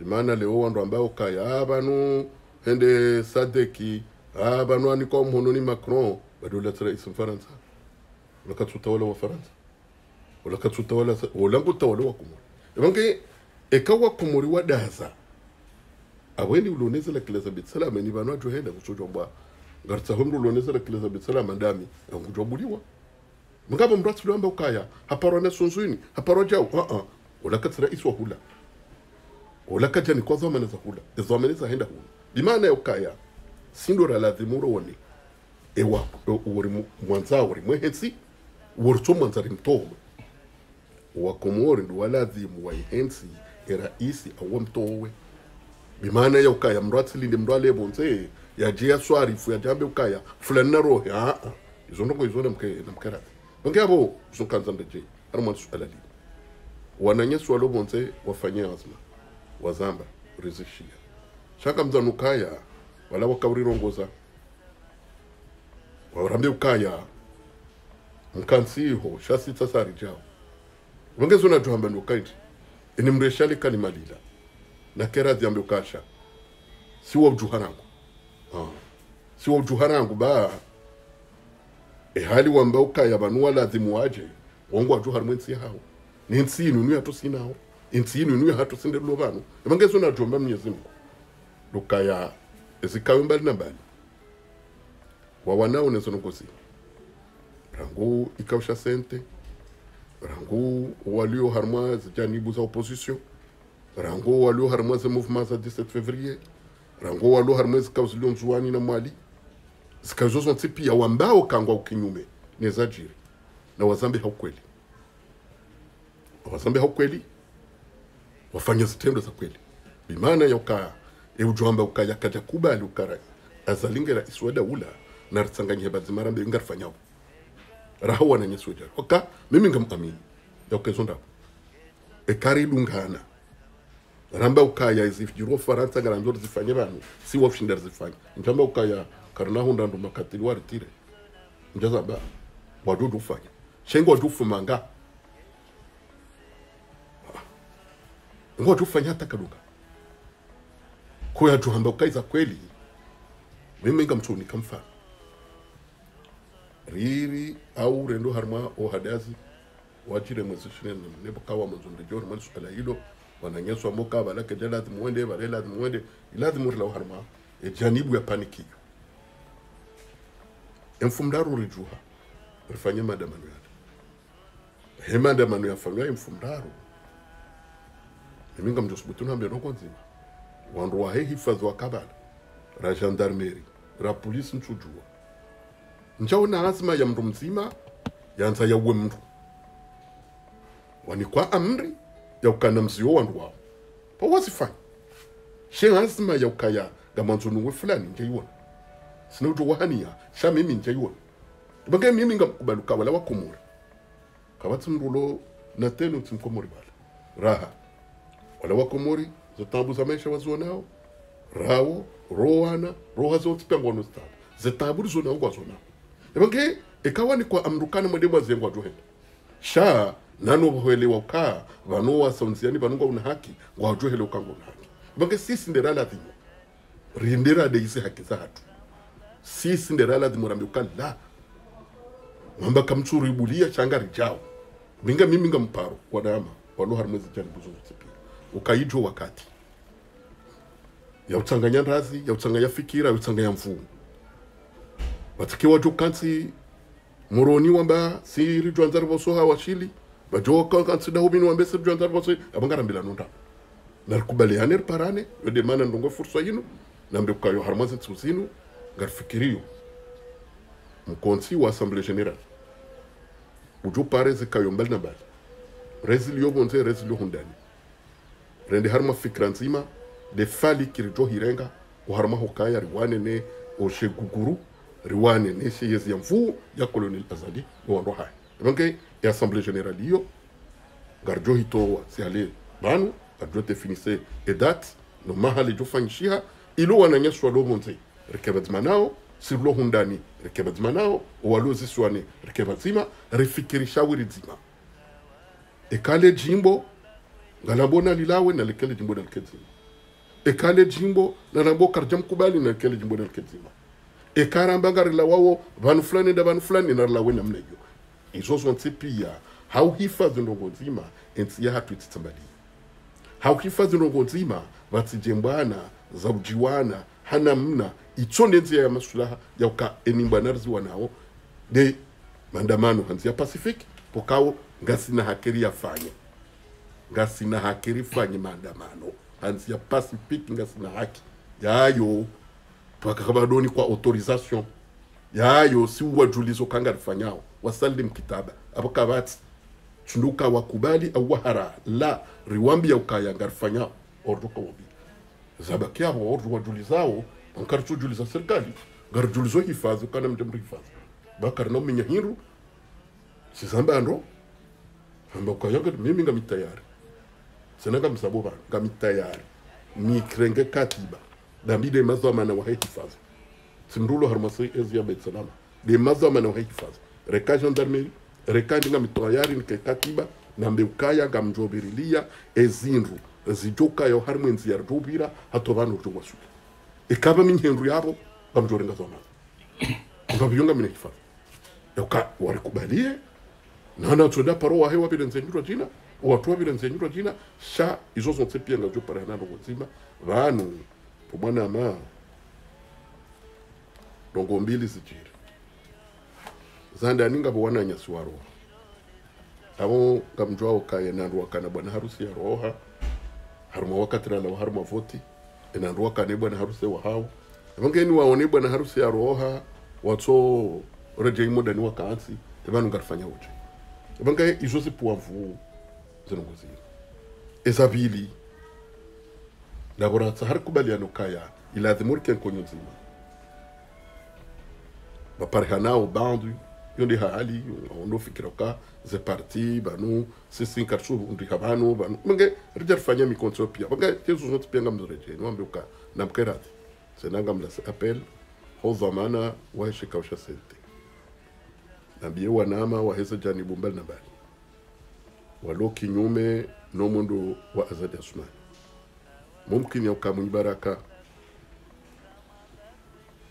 imana leo wandu ambao kaya abanu hende sadeki abanu anika mhono ni macron badolatira isi mfaransa. Ulakatsutawala wa faransa. Ulakatsutawala ulangutawala wa komori eka ekawa kumuri wa daza aweni ulonezela kilizabeth salama ni vanu ajohenda kusojwa mbwa. Ngaritsaho ulonezela kilesa salama ndami angujwabuliwa mungaba mndu atsilwamba ukaya haparwa na sunzwini haparwa jau uh -uh. ulakatsira iswa hula ulakajani kwa zomaneza hula ezomaneza henda hula. Bimana ya ukaya sindo ra lazima urone ewa uri mwanza uri mwehensi urutso mwanza ri mtomo wakomori ndi walazimu waihensi eraisi awo mtowe bimana ya ukaya mndu atsilinde mndu alebonse yaje yaswarifu yajambe ukaya fulani na rohe aa izo ndongo izo na namkerati onge abo zonkanza ndaje ari mwana suala li wananye swalo bonse wafanye azma wazamba urizishia shaka mzanu kaya wala wakawrirongoza warambe ukaya mkansiho shasitsa sari jao. Wangezona tuhamba nukaiti ini mreshali kalimalila na kera dyambe ukasha siwa ujuharangu. Ah. siwa ujuharangu ba ehali wamba ukaya vanu walazimu waje wongo waju hao. Nsi yahawo ni insi inu inu yahatusindelilo vanu evangezona jomba mnyezi mungu lukaya ezikawe mbali na mbali. Wawanao nezonongozi rangu ikausha sente. Rangu walio harmwa zijanibu za opposition rangu walio harmwa ze mouvement za 17 février rangu walio harmwa zikao zilio nzuani na mwali. Zikao zozo pia wambao kangwa ukinyume nezajiri na wazambe haukweli. Wazambe haukweli wafanya zitendo za kweli. Bimana yoka eujwamba ukaya kaja kubali ukara azalingera iswada ula na ritsanganye bazimara mbe ngarfanyawo raho wananye soja oka mimi ngamamini zonda e ekari lungana ramba ukaya izifjiro faransa ngaranjo zifanye bantu si wafshinda zifanye. Njamba ukaya karna hunda ndo makatiri waritire njazaba wadudu fanya shengo wadufumanga ngo ufanye hata Kwa ya tuhamba ukaiza kweli. Mimi ngamtunika mfano riri au rendo harma o hadazi wachire mwezi shine mnebo kawa mzunde jori mwezi suala hilo wananyeswa moka balake jala muende bare lazima muende lazima rila harma e janibu ya paniki mfumdaru rijuha rifanye maandamano yale. He maandamano yafanywa enfumdaru iminga mjosubutuna hambe roko nzima. Wandu wa he hifadhi wa kabala ra gendarmeri ra polisi mchujua nchaona azima ya mndu mzima yanza yauwe mndu. Wanikwa amri ya ukana mzio wandu wawo pawazifanya she azima ya ukaya gamanzunu we fulani njaiwona sina ujo wahania sha mimi njaiwona ibange mimi ngakubaluka wala wakomora kabatsi mndulo na tenu tsimkomori bala. Raha wala wakomori zotambu za maisha wazionao rawo rowana roha zotsipengwano zitabu zona rizonao zona evange ikawa ni kwa amrukani mwende mwazengwa johenda sha nano vohelewa ukaa vano wasaunziani vanonga una haki ngwajohele ukango una haki evange sisi nderaladhimo rinderade isi haki za hatu. Sisi nderaladhimo rambe ukala mwamba kamtsuribulia changa rijao. Minga mimi ngamparo wadama walo harimwezi janibu ukaijo wakati. Yautsanganya ndazi yautsanganya fikira yautsanganya mfumo watakiwa watu kansi muroni wamba si rijwanza rivosoha washili bajo kansida hubini wambe sir jontar bosi abangara mbila nunda. Narikubaliane riparane yodemana ndongo fursa yinu. Nambe kukayo harmazi tsuzinu ngarifikiriyo mkonsi wa assemblée générale ujo pare zikayo mbali na mbali. Rezilio bonze rezilio hundani rende harma fikra nzima de fali kirijo hirenga uharma hokaya riwane ne oshe guguru riwane ne she yezi ya mvu ya colonel azali wando hai donc e assemblée générale iyo garjo hitowa si ale banu garjo te finise edat no mahali jo fanyishiha ilo wananyeswa lo monze. Rekebadzima nao sirlo hundani. Rekebadzima nao waloziswane rekebadzima wiri dzima ekale jimbo ngalambona lilawe na likele jimbo nalikezima ekale jimbo nalambo karja mkubali na likele jimbo nalikezima ekaramba ngarila wawo vanhu fulani nda vanhu fulani narilawe namna hiyo. Izo zonse pia hauhifadhi ndongo nzima ensi ya hatu itsitsambalia hauhifadhi ndongo nzima vatsijembwana zaujiwana hana mna itso ndenzia ya masulaha ya uka enimbwana riziwa nao de maandamano hanzi ya pacific pokawo ngasina hakeri yafanya ngasina haki fanye maandamano. Hansi ya pacific ngasina haki. Yayo pakakabadoni kwa autorisation yayo si wajulizo kanga rifanyao wasalim kitaba apakavati chunduka wakubali au wahara. La riwambia ukaya ngarifanyao. Ordoka wabili zabakiavo ordo wajulizao ankarichujuliza serikali. Ngarijulizo hifadhi ukana mde mrihifadhi bakarina umenya hindu sizambando hamba ukayaga mimi ngami tayari senanga msabo bara ngami ni nikrenge katiba. Dambide mazo amana wa hifadhi sindulo harmasi ezi ezia betsalama. De mazo amana wa hifadhi reka gendarmerie reka ndinga mitayari nike katiba nambe ukaya ngamjobirilia yo zijokayo harimwe nzi yarjobira hato vanhu rjowasuka ikava minhendu yavo vamjorenga zona ngaviyonga mine hifadhi yoka warikubalie. Nana tsoda paro wahe wavile nzenyurwa jina watu wavile nzenyurwa jina sha izo zonse pia ngajo para nando nzima vanu pomwana ma dongo mbili zijira zanda ninga bwana nyasi wa roha abo ngamjwao kaye nandu kana bwana harusi ya roha haruma wakatira la haruma voti. Enandu kane bwana harusi wa hao. Evangeni waone bwana harusi ya roha watso rejei modani wakansi evanu ngarifanya uche. Evanga izo zipuwa mvu zinongozini ezavili ndakoratsa hari kubaliano kaya ilazimurike nkonyo nzima. Vaparehanao bandu iyo ndi hali ondofikira ka ze parti banu sisi karsu ndi habanu banu mange rija rifanya mikonso pia. Banga tezo zote pia ngamzoreje niwambe uka namkerati senanga mlase appel ho dhamana waishe kausha sente. Nambie wanama waheze jani bumbali na bali walo kinyume no mundu wa azadi asumani. Mumkin yauka baraka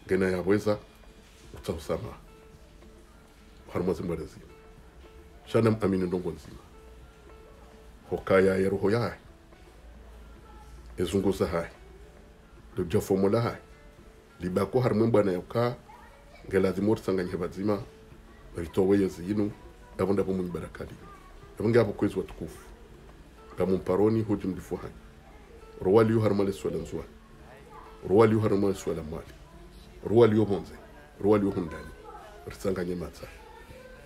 gena yaweza utausama harumwa mbwada zima. Shana amini ndongo nzima. Hokaya ya roho yaye ezunguza hai. Libja fomola hai. Libako harimwe mbwana yauka ngelazima otisanganyike bazima ritoweye zinu avo ndavo munyi ngeavo kwezi watukufu. Ngamumparoni hoji mdifu hai. Harumale harimale swala nzwani rowaliyo harumale swala mwali. Rowaliyo bonze rowaliyo hundani. Risanganye matsa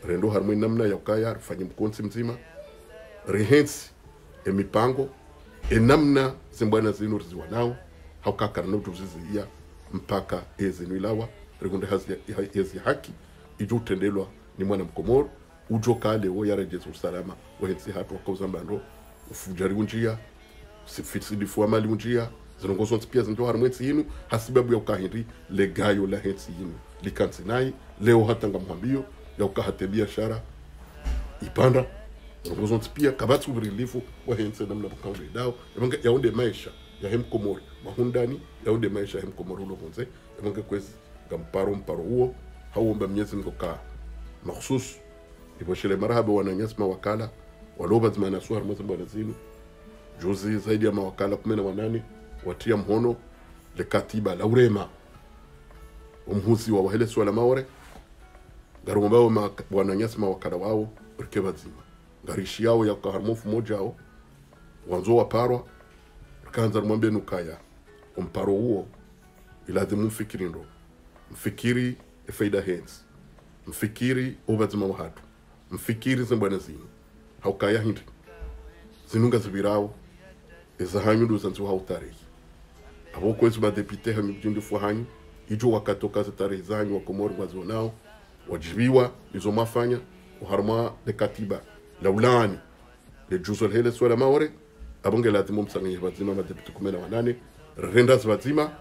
rendo harimwe namna yaukaya rifanye mkonsi mzima. Rihensi emipango enamna zimbwana zinu riziwa nao. Haukakara notuziziya mpaka ezinu ilawa rikunde hazi ezi haki. Ijutendelwa ni mwana mkomoro ujo kande wo yarejeza usalama wahensi hatu wakauza mbando ufujari unjia sidifuwa mali unjia zinongozonsi pia zinto harimwe nsi yinu hasibabu ya ukahiri legayo la hetsi yinu. Likansi nai leo hatanga mwambio ya ukahate biashara ipanda zinongozonsi pia kabatsi uvirilifu na namna bukaule dao ya yaunde maisha ya hemkomori mahundani yaunde maisha ya hemkomori ya yavanga kwezi gamparo mparo huo hauomba mnyezi mkoka makhsus ivoshele marahaba wananyasi mawakala waloba zimanasuha harimwe zimbwana zinu. Juzi zaidi ya mawakala kumi na wanane watia mhono lekatiba la urema. Umhuzi wa wahele swala maore bao wananyasi mawakala wao rike bazima. Ngarishi yao ya kaharmofu moja ao wanzo waparwa kanza rumwambia nukaya. Umparo huo ilazimu mfikiri ndo. Mfikiri efaida hens. Mfikiri ubazima wa hatu mfikiri zimbwana zinu haukaya hindi zinunga zibirawo eza hanyu ndo zanzu hau tarehi. Abo kwezi madepite hanyu bjindi fu hanyu ijo wakatoka za tarehi za hanyu wakomori wazonao wajibiwa izo mafanya uharma de katiba laulani le juzo lhele swala maore abonge lazima msanganye bazima madepite kumi na wanane renda zibazima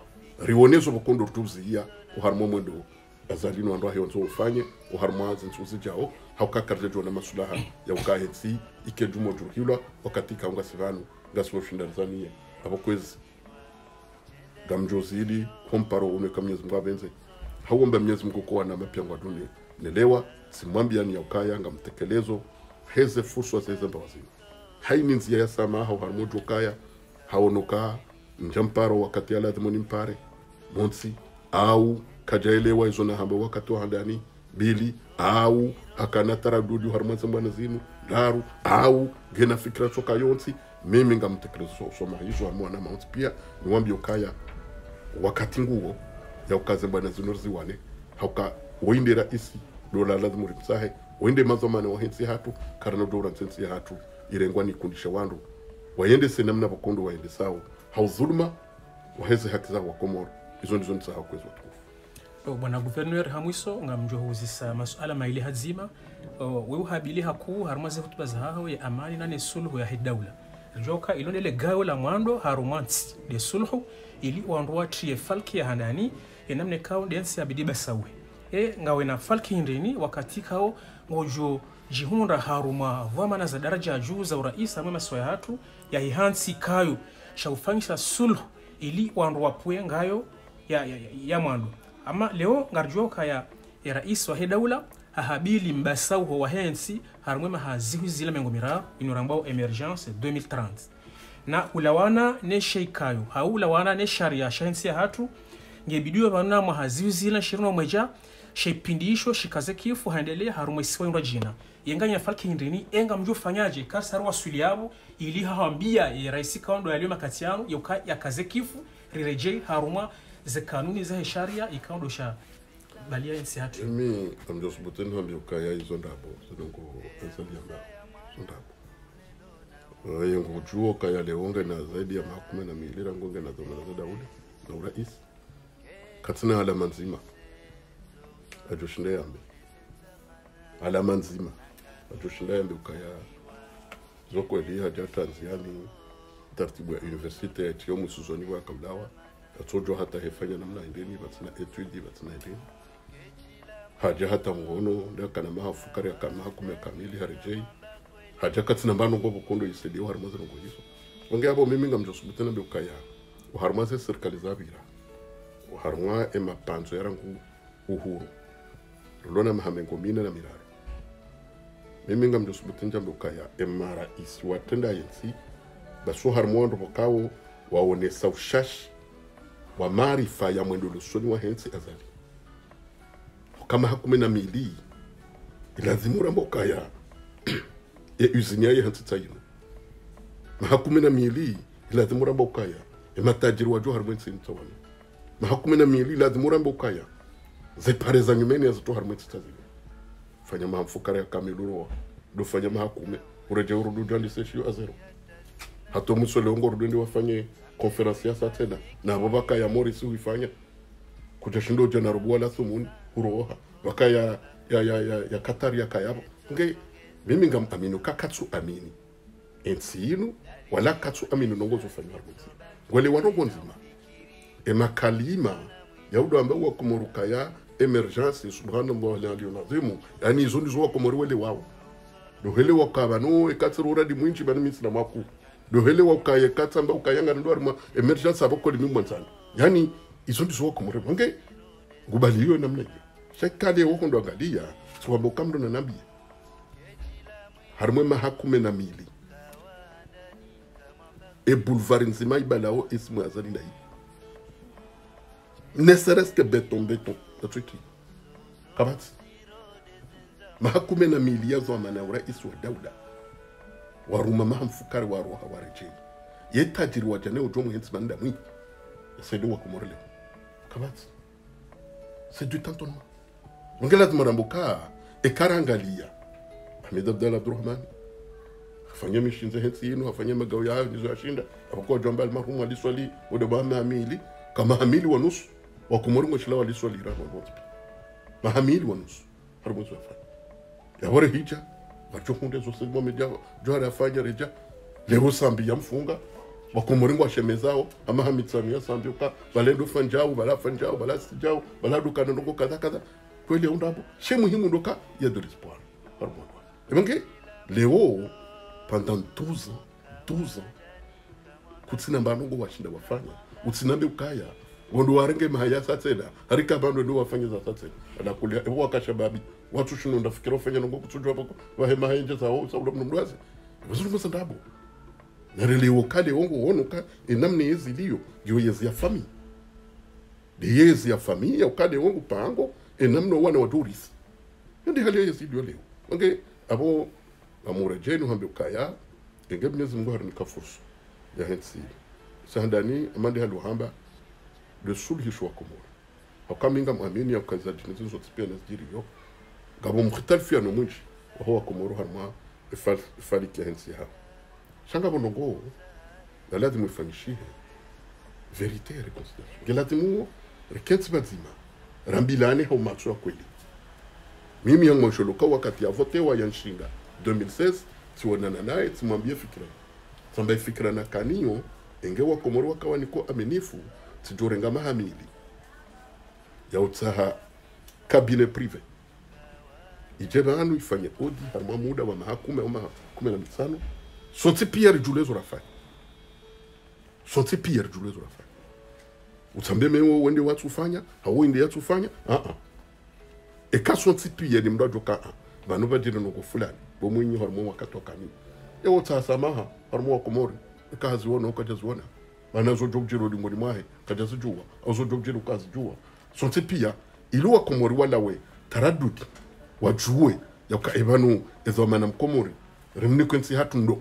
rionezo bukondo rutubziya uharma mwendo azalino ando hewanzo ufanye uharma zinsuzi jao haukakarje na masulaha ya ukahetsi ike jumo jurhilwa wakati kaunga sivanu ngasoshindarizania abo kwezi. Gamjozili komparo uneka mnyezi mungu avenze hauomba mnyezi mungu kuwa na mapyango dunia. Nelewa simwambia ni yaukaya ngamtekelezo. Heze fursa zeze mbawazima haini nzia ya samaha uharmujo kaya haonoka njamparo wakati aladhimu ni mpare. Monsi au kajaelewa izo na hamba wakati wa handani bili au akana taradudu harumwenze mwana zinu daru au gena fikira soka yonsi. Mimi ngamtekelezo so- soma hizo hamwana maonsi. Pia niwambia ukaya wakati nguo ya ukaze mwana zinu ziwane hauka winde raisi dola lazima rimsahe winde mazomane wahensi hatu karano dora nsensi hatu irengwa ni kundisha wandu. Wayende se namna bakondo waende sawo hauzuluma waheze haki zao wakomoro. Izo ndizo watukufu Oh, bwana guverneur hamwiso ngamjohuzisa masuala maili hazima oh, weuhabili haku harumaze hutuba zahaho ya amani nane sulhu ya hidaula. Joka ilonele gayo la mwando harumansi de sulhu ili wandu trie falki ya hanani enamne kao densi abidiba sawe e ngawe na falki hindini wakati kao ngojo jihunda haruma vwamana za daraja ya juu za urais amwe masoya hatu ya hihansi kayo shaufanyisa sulhu ili wandu pue ngayo ya, ya, ya, ya mwandu ama leo ngarjoka ya, e rais wa hedaula hahabili mbasauho wa hensi harumwema hazihu zila mengo mira inorambao emergence 2030 na ulawana ne sheikayo haulawana ne sharia shahensi ya hatu ngebidiwe vanamwa hazihu zila shirino mweja shepindisho shikaze kifu haendelee harumwe siwa yura jina. Yenganya falki hindrini enga mju fanyaje kasar wasuli yabo ili hawambia ya rais ya yaliyo makati yanu ya kaze kifu rirejei haruma ze kanuni za sharia ikaondosha balia ensi hatu imi amjosubuteni hambia ukaya hizo ndabo zinongo azaliamba izo ndabo. Yengo juo kaya leonge na zaidi ya makume na milira ngonge na zomana za daudi na urais. Katina alama nzima. Ajoshinde yambe alama nzima. Ajoshinde yambe ukaya. Zokweli haja tanziani taratibu ya universite yaitio musuzoni wa kablawa atsojo hata hefanya namna endeni batsina etudi batsina endeni haja hata ngono ndakana mahafukari kama hakume kamili harije haja katina mbano ngo bukondo isedi uharmaze ngo hizo. Onge abo mimi ngamjosubutena be ukaya. Uharmaze serikali ema panzo yarangu uhuru. Lona mahamengo mina na mirare mimi ngamjosubutena be ukaya. Ema isi watenda yensi. Baso harmondo bokawo waonesa ushashi wa maarifa ya mwendo lusoni wa hensi azali kama hakume na mili ilazimura mboka ya ya uzinia ya hansi tsayino mahakumi na mili ilazimura mboka ya ya matajiri wa wajo harmwensi mtawani mahakumi na mili ilazimura mboka ya zepare za nyumeni ya zitohar mwensi tsazino fanya mahamfukara ya kamiluro dofanya mahakume ureje urudu jandi seshiyo azero hato muso leongo rudendi wafanye konferensi yasa tena. Nabo vakaya morisi uifanya kuja shindo jana rubu wala sumuni uroha bakaya ya ya ya, ya katari ya kayabo. Nge mimi ngamaminu kakatsu amini. Ensi yinu wala katsu amini nongo zofanya harmisi ngwele warongo nzima. Emakalima yaudo ambe wa komoruka ya emergence subhanallah la aliyo nazimu. Yani izo ndizo wakomoriwele komori wele wao dohele wakaba no ekatsiro uradi mwinchi bani misina maku dohele wakaye katsa mba ukayanga ndo arima emergency abako limi mwanzana yani izo ndizo wako mure nge ngubaliyo namna hiyo. Shakale wako ndo angalia boka ukamdo na nabii harimwe mahakume na mili. E boulevard nzima ibalao isimu azali na hii ne serait-ce que béton béton natwiki kabati mahakume na mili yazo amana urais wa dauda waruma maha mfukari waroha warejei ye tajiri wajane ujo mwi. Yasaidi wa kumorele kabati kabatsi c'est du tâtonnement nge lazima rambuka ekarangalia. Ahmed Abdallah Abdurrahman afanya mishinze hensi yinu afanya magao yayo nizo yashinda apokuwa jomba almarhum aliswali wode ba mahamili. Kama hamili wa nusu. Wa komoro ngashila waliswali wote mahamili wa nusu. Harbo zo ya yabore hija barjo hunde mu sema jo hari afanya reja lero sambi ya mfunga wakomoringo washemezao ama hamitsano ya sambi uka balendo fanjao bala bala sijao bala dukana ndongo kadha kadha. Kweli undabo she muhimu ndoka ya de l'espoir harbo ebange leo pendant 12 ans 12 ans kutsina mbanongo washinda wafanya. Utsinambe ukaya wondo warenge mahaya satsena harika bando ndo wafanya za satsena anakulia ewo wakashababi watu shino ndafikira ufanya nongo kutsujwa bako wahe mahenje za wo sa ulo mnumwaze bazuru narele narelewo kale wongo wonoka enamne yezi liyo. Yo yezi ya fami. De yezi ya fami ya ukale wongo pango enamno wana wadurisi ndi hali yezi liyo leo. Wange abo amurejeni hambe ukaya enge mnyezi Mungu harnika fursa ya hensi. Sahandani amande halu hamba de sulhisho wa komoro akaminga mwamini ya kaza dinizo zote pia nazijiri yo gabo mkhitalifu ya nomwinji waho wa komoro harma ifal ifali kia hensi ha shanga bonongo na lazima ifanyishihe verite ya reconciliation. Ngelazimu riketsi bazima. Rambilane hao macho ya kweli. Mimi yang mwansholoka wakati ya vote wa yanshinga 2016 tionana naye timwambie fikira samba fikira na kanio enge wa komoro wakawa niko aminifu tijorenga mahamili ya utsaha kabine prive. Ije banu ifanye odi harima muda wa maha kumi au mahakume na mitano. Sonti pia rijulezo rafanya sonti pia rijulezo rafanya utsambe mewo wende watu fanya hawo yatu fanya a -uh. eka sonti pia ni mdajo ka a banu badire no fulani. Bo mwenye harimo wakati wakani ewo harimo wa kumori eka haziona ukajaziona bana zojobjiro lingoni mwahe kajazijua au zojobjiro ukazijua sonse pia iliwa komori wala we taradudi wajuwe yauka evanu ezawamana mkomori rimni kwensi hatu ndo.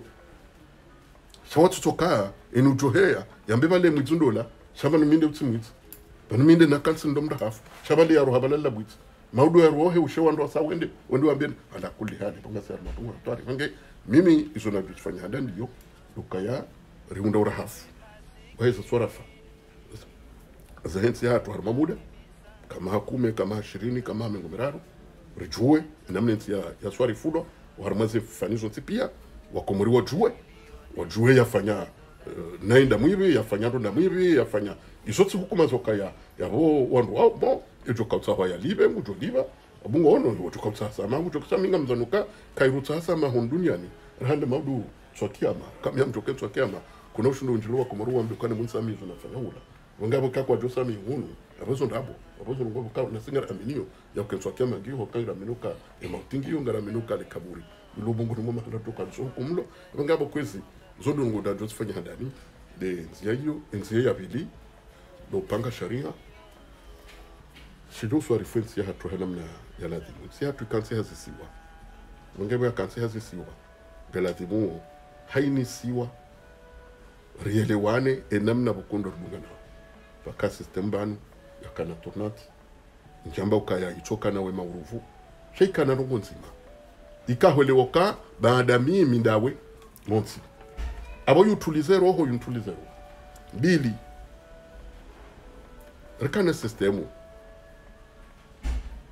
Shawatu toka enu joheya yambe bale mwizundola shabanu minde utsi mwitsi banu minde nakansi ndo mdahafu shavale yaro habalala bwitsi maudu ya rohe ushe ndo asa wende wende wambeni ala kulli hali bonga sar matunga twari wange mimi izo na bifanya hada ndiyo dukaya riunda urahafu waheza sorafa zahensi hatu harma muda kama hakume kama ishirini kama mengo miraro rijue namna nsi ya, ya swari fudo waharmaze fanizo nsi pia wakomori wajue wajue yafanya uh, nainda mwivi yafanya ndo na mwivi yafanya isotsi hukuma zoka ya yabo wandu wao bo ejo kautsa wa ya libe mujo liba abungo ono wojo kautsa sama mujo kasa minga mzanuka kairutsa sama hon duniani rande maudu tsokiama kamya ya mjoke tsokiama kuna ushundo unjilo kumaruwa mdukani mwini sami munsa mizo nafanya hula. Wangabo kakwa josa mi hunu abazo ndabo. Abazo ngobo ka na singa aminio. Ya kenswa kya magi ho kanga minuka e mautingi yunga ngara minuka le kaburi. Lubungu no mama ndo toka so kumlo wangabo kwezi? Zodo da jo fanya handani. De nzia yu nzia ya bili do panga sharia. Shido swari fensi ya hatu helamna ya ladimu si hatu kansi hazisiwa wangabo ya kansi hazisiwa galadimu haini siwa rielewane enamna bukundo rubungana paka system banu yakana tornati. Njamba ukaya ichoka we mauruvu sheikana rungu nzima. Ikahwelewoka baada mimi ndawe monsi. Abo yutulize roho yuntulize roho. Mbili rikana systemu.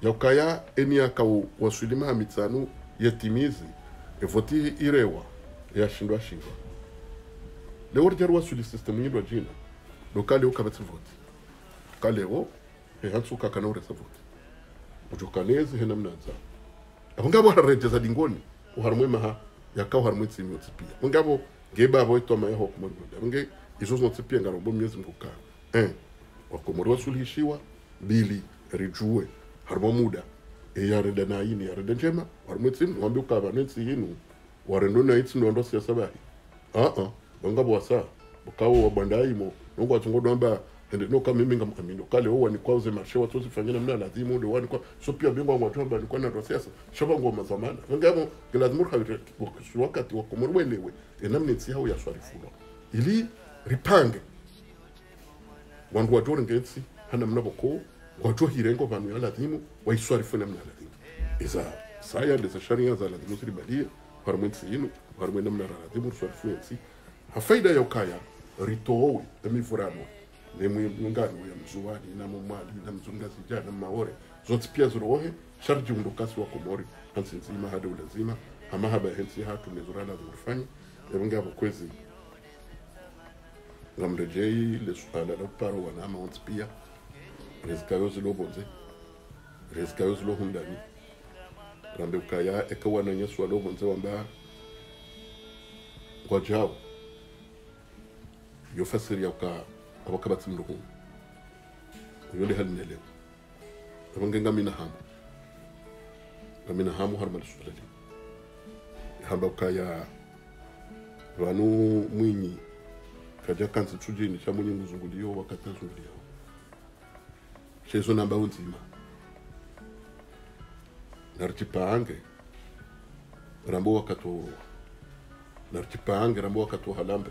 Yaukaya eni yakau wasulima mitsanu yetimizi evoti irewa yashindwa shindwa leo rjaru le systemu yindwa jina lokale ukabetse voti kaleo ehansuka kana uresa voti ujokanezi hena mnaza abongabo hararejeza dingoni uharumwe maha yakau harumwe tsimyo tsipia bongabo ngeba abo itoma yaho kumuri bonda bonge izo zotsi tsipia ngaro bo myezi mbuka eh wakomori wasulishiwa bili rijue harumwe muda eyareda na yini yareda njema harumwe tsimu wambi ukaba netsi yinu warendo na itsi ndo ndo sabahi bahi uh ah bongabo wasa bukawo wabandayimo nongo atungo dwamba ende no kama mimi ngamkamino kale huwa ni kwauze marshe watu sifanyana mna lazima ule wani kwa so pia bingwa wa watu ni kwa na siasa shoba ngoma zamana ngamo lazima khawire wakati wa komoro welewe enamne tsi hao ya swari fulo. Ili ripange. Wandu wajore ngensi hana mna boko wajua hirengo vanu ya lazima waiswari funa mna lazima iza saya ndeza sharia za lazima siri badia harmwen sinu harmwen namna lazima swari funa nsi hafaida ya ukaya ritowe emivurano nemwingano ya mzuwani na mumali na mzungazija na maore. Zote pia zirohe sharji undokasi wa komori. Hansi nzima hada ulazima hamahaba hensi hatu mezurana zimurifanye ebonge abo kwezi ngamrejei le suala la paro wanama onsi pia. Rezikayo zilobonze rezikayo zilohundani rambe ukaya ekawana nyesu walobonze wamba ngwajao yofasiri yauka abakabatsi yo yonde hal nele abange ngamina hamu ngamina hamu har mal sulali hamba kaya vanu mwinyi kaja kansi tujini cha mwenye nguzunguliyo wakati zunguliyo shezo namba unzima narchipange rambo wakato narchipange rambo wakato halambe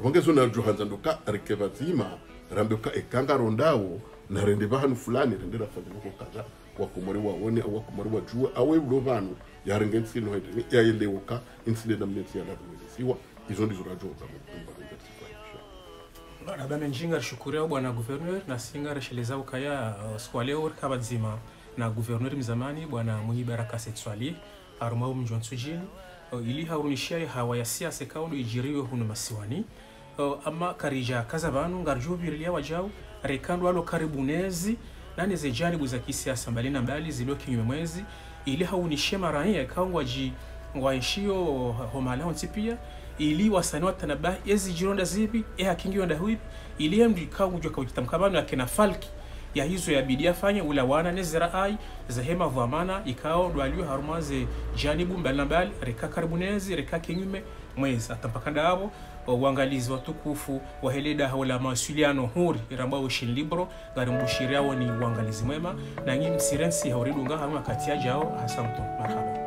vongezo najohanza ndoka reke vazima rambe ka ekanga rondawo narende vahanu fulani rende rafanirwa kaza wakumori waone wakumori wajua awe ulo vanhu yaringe nsino hende yaeleuka insile na mnetsi yalarumelesiwa izo ndizo rajoga radame njinga rishukuria bwana guverneur na singa resheleza ukaya uh, siku leo kaba zima na guverneur mzamani bwana mwenye baraka setswali arumau mjwa nsujini uh, ili haurunishia hawa ya siasa kaundo ijiriwe hunu masiwani uh, ama karija kaza vanu ngarjuvirilia wajau rekandu alo karibu nezi nane ze janibu za kisiasa mbali na mbali zilio kinyume mwezi. Ili haunishie marania kangwa ji ngwaishio homala onti pia ili wasani watanaba ezi jironda zipi e hakingionda huipi ili emdi kaungwa mkabano ya kena falki. Ya hizo ya bidi afanye ula wana nezera ai za hema vamana ikao dwaliyo harumaze janibu mbali na mbali reka karibu nezi reka kinyume mwezi. Atampakanda abo uangalizi wa watukufu waheleda haula mawasiliano huri iramba ushin libro gari mbushiri awo ni uangalizi mwema. Na nyi msirensi hauridunga hamwe kati ya jao hasanto marhaba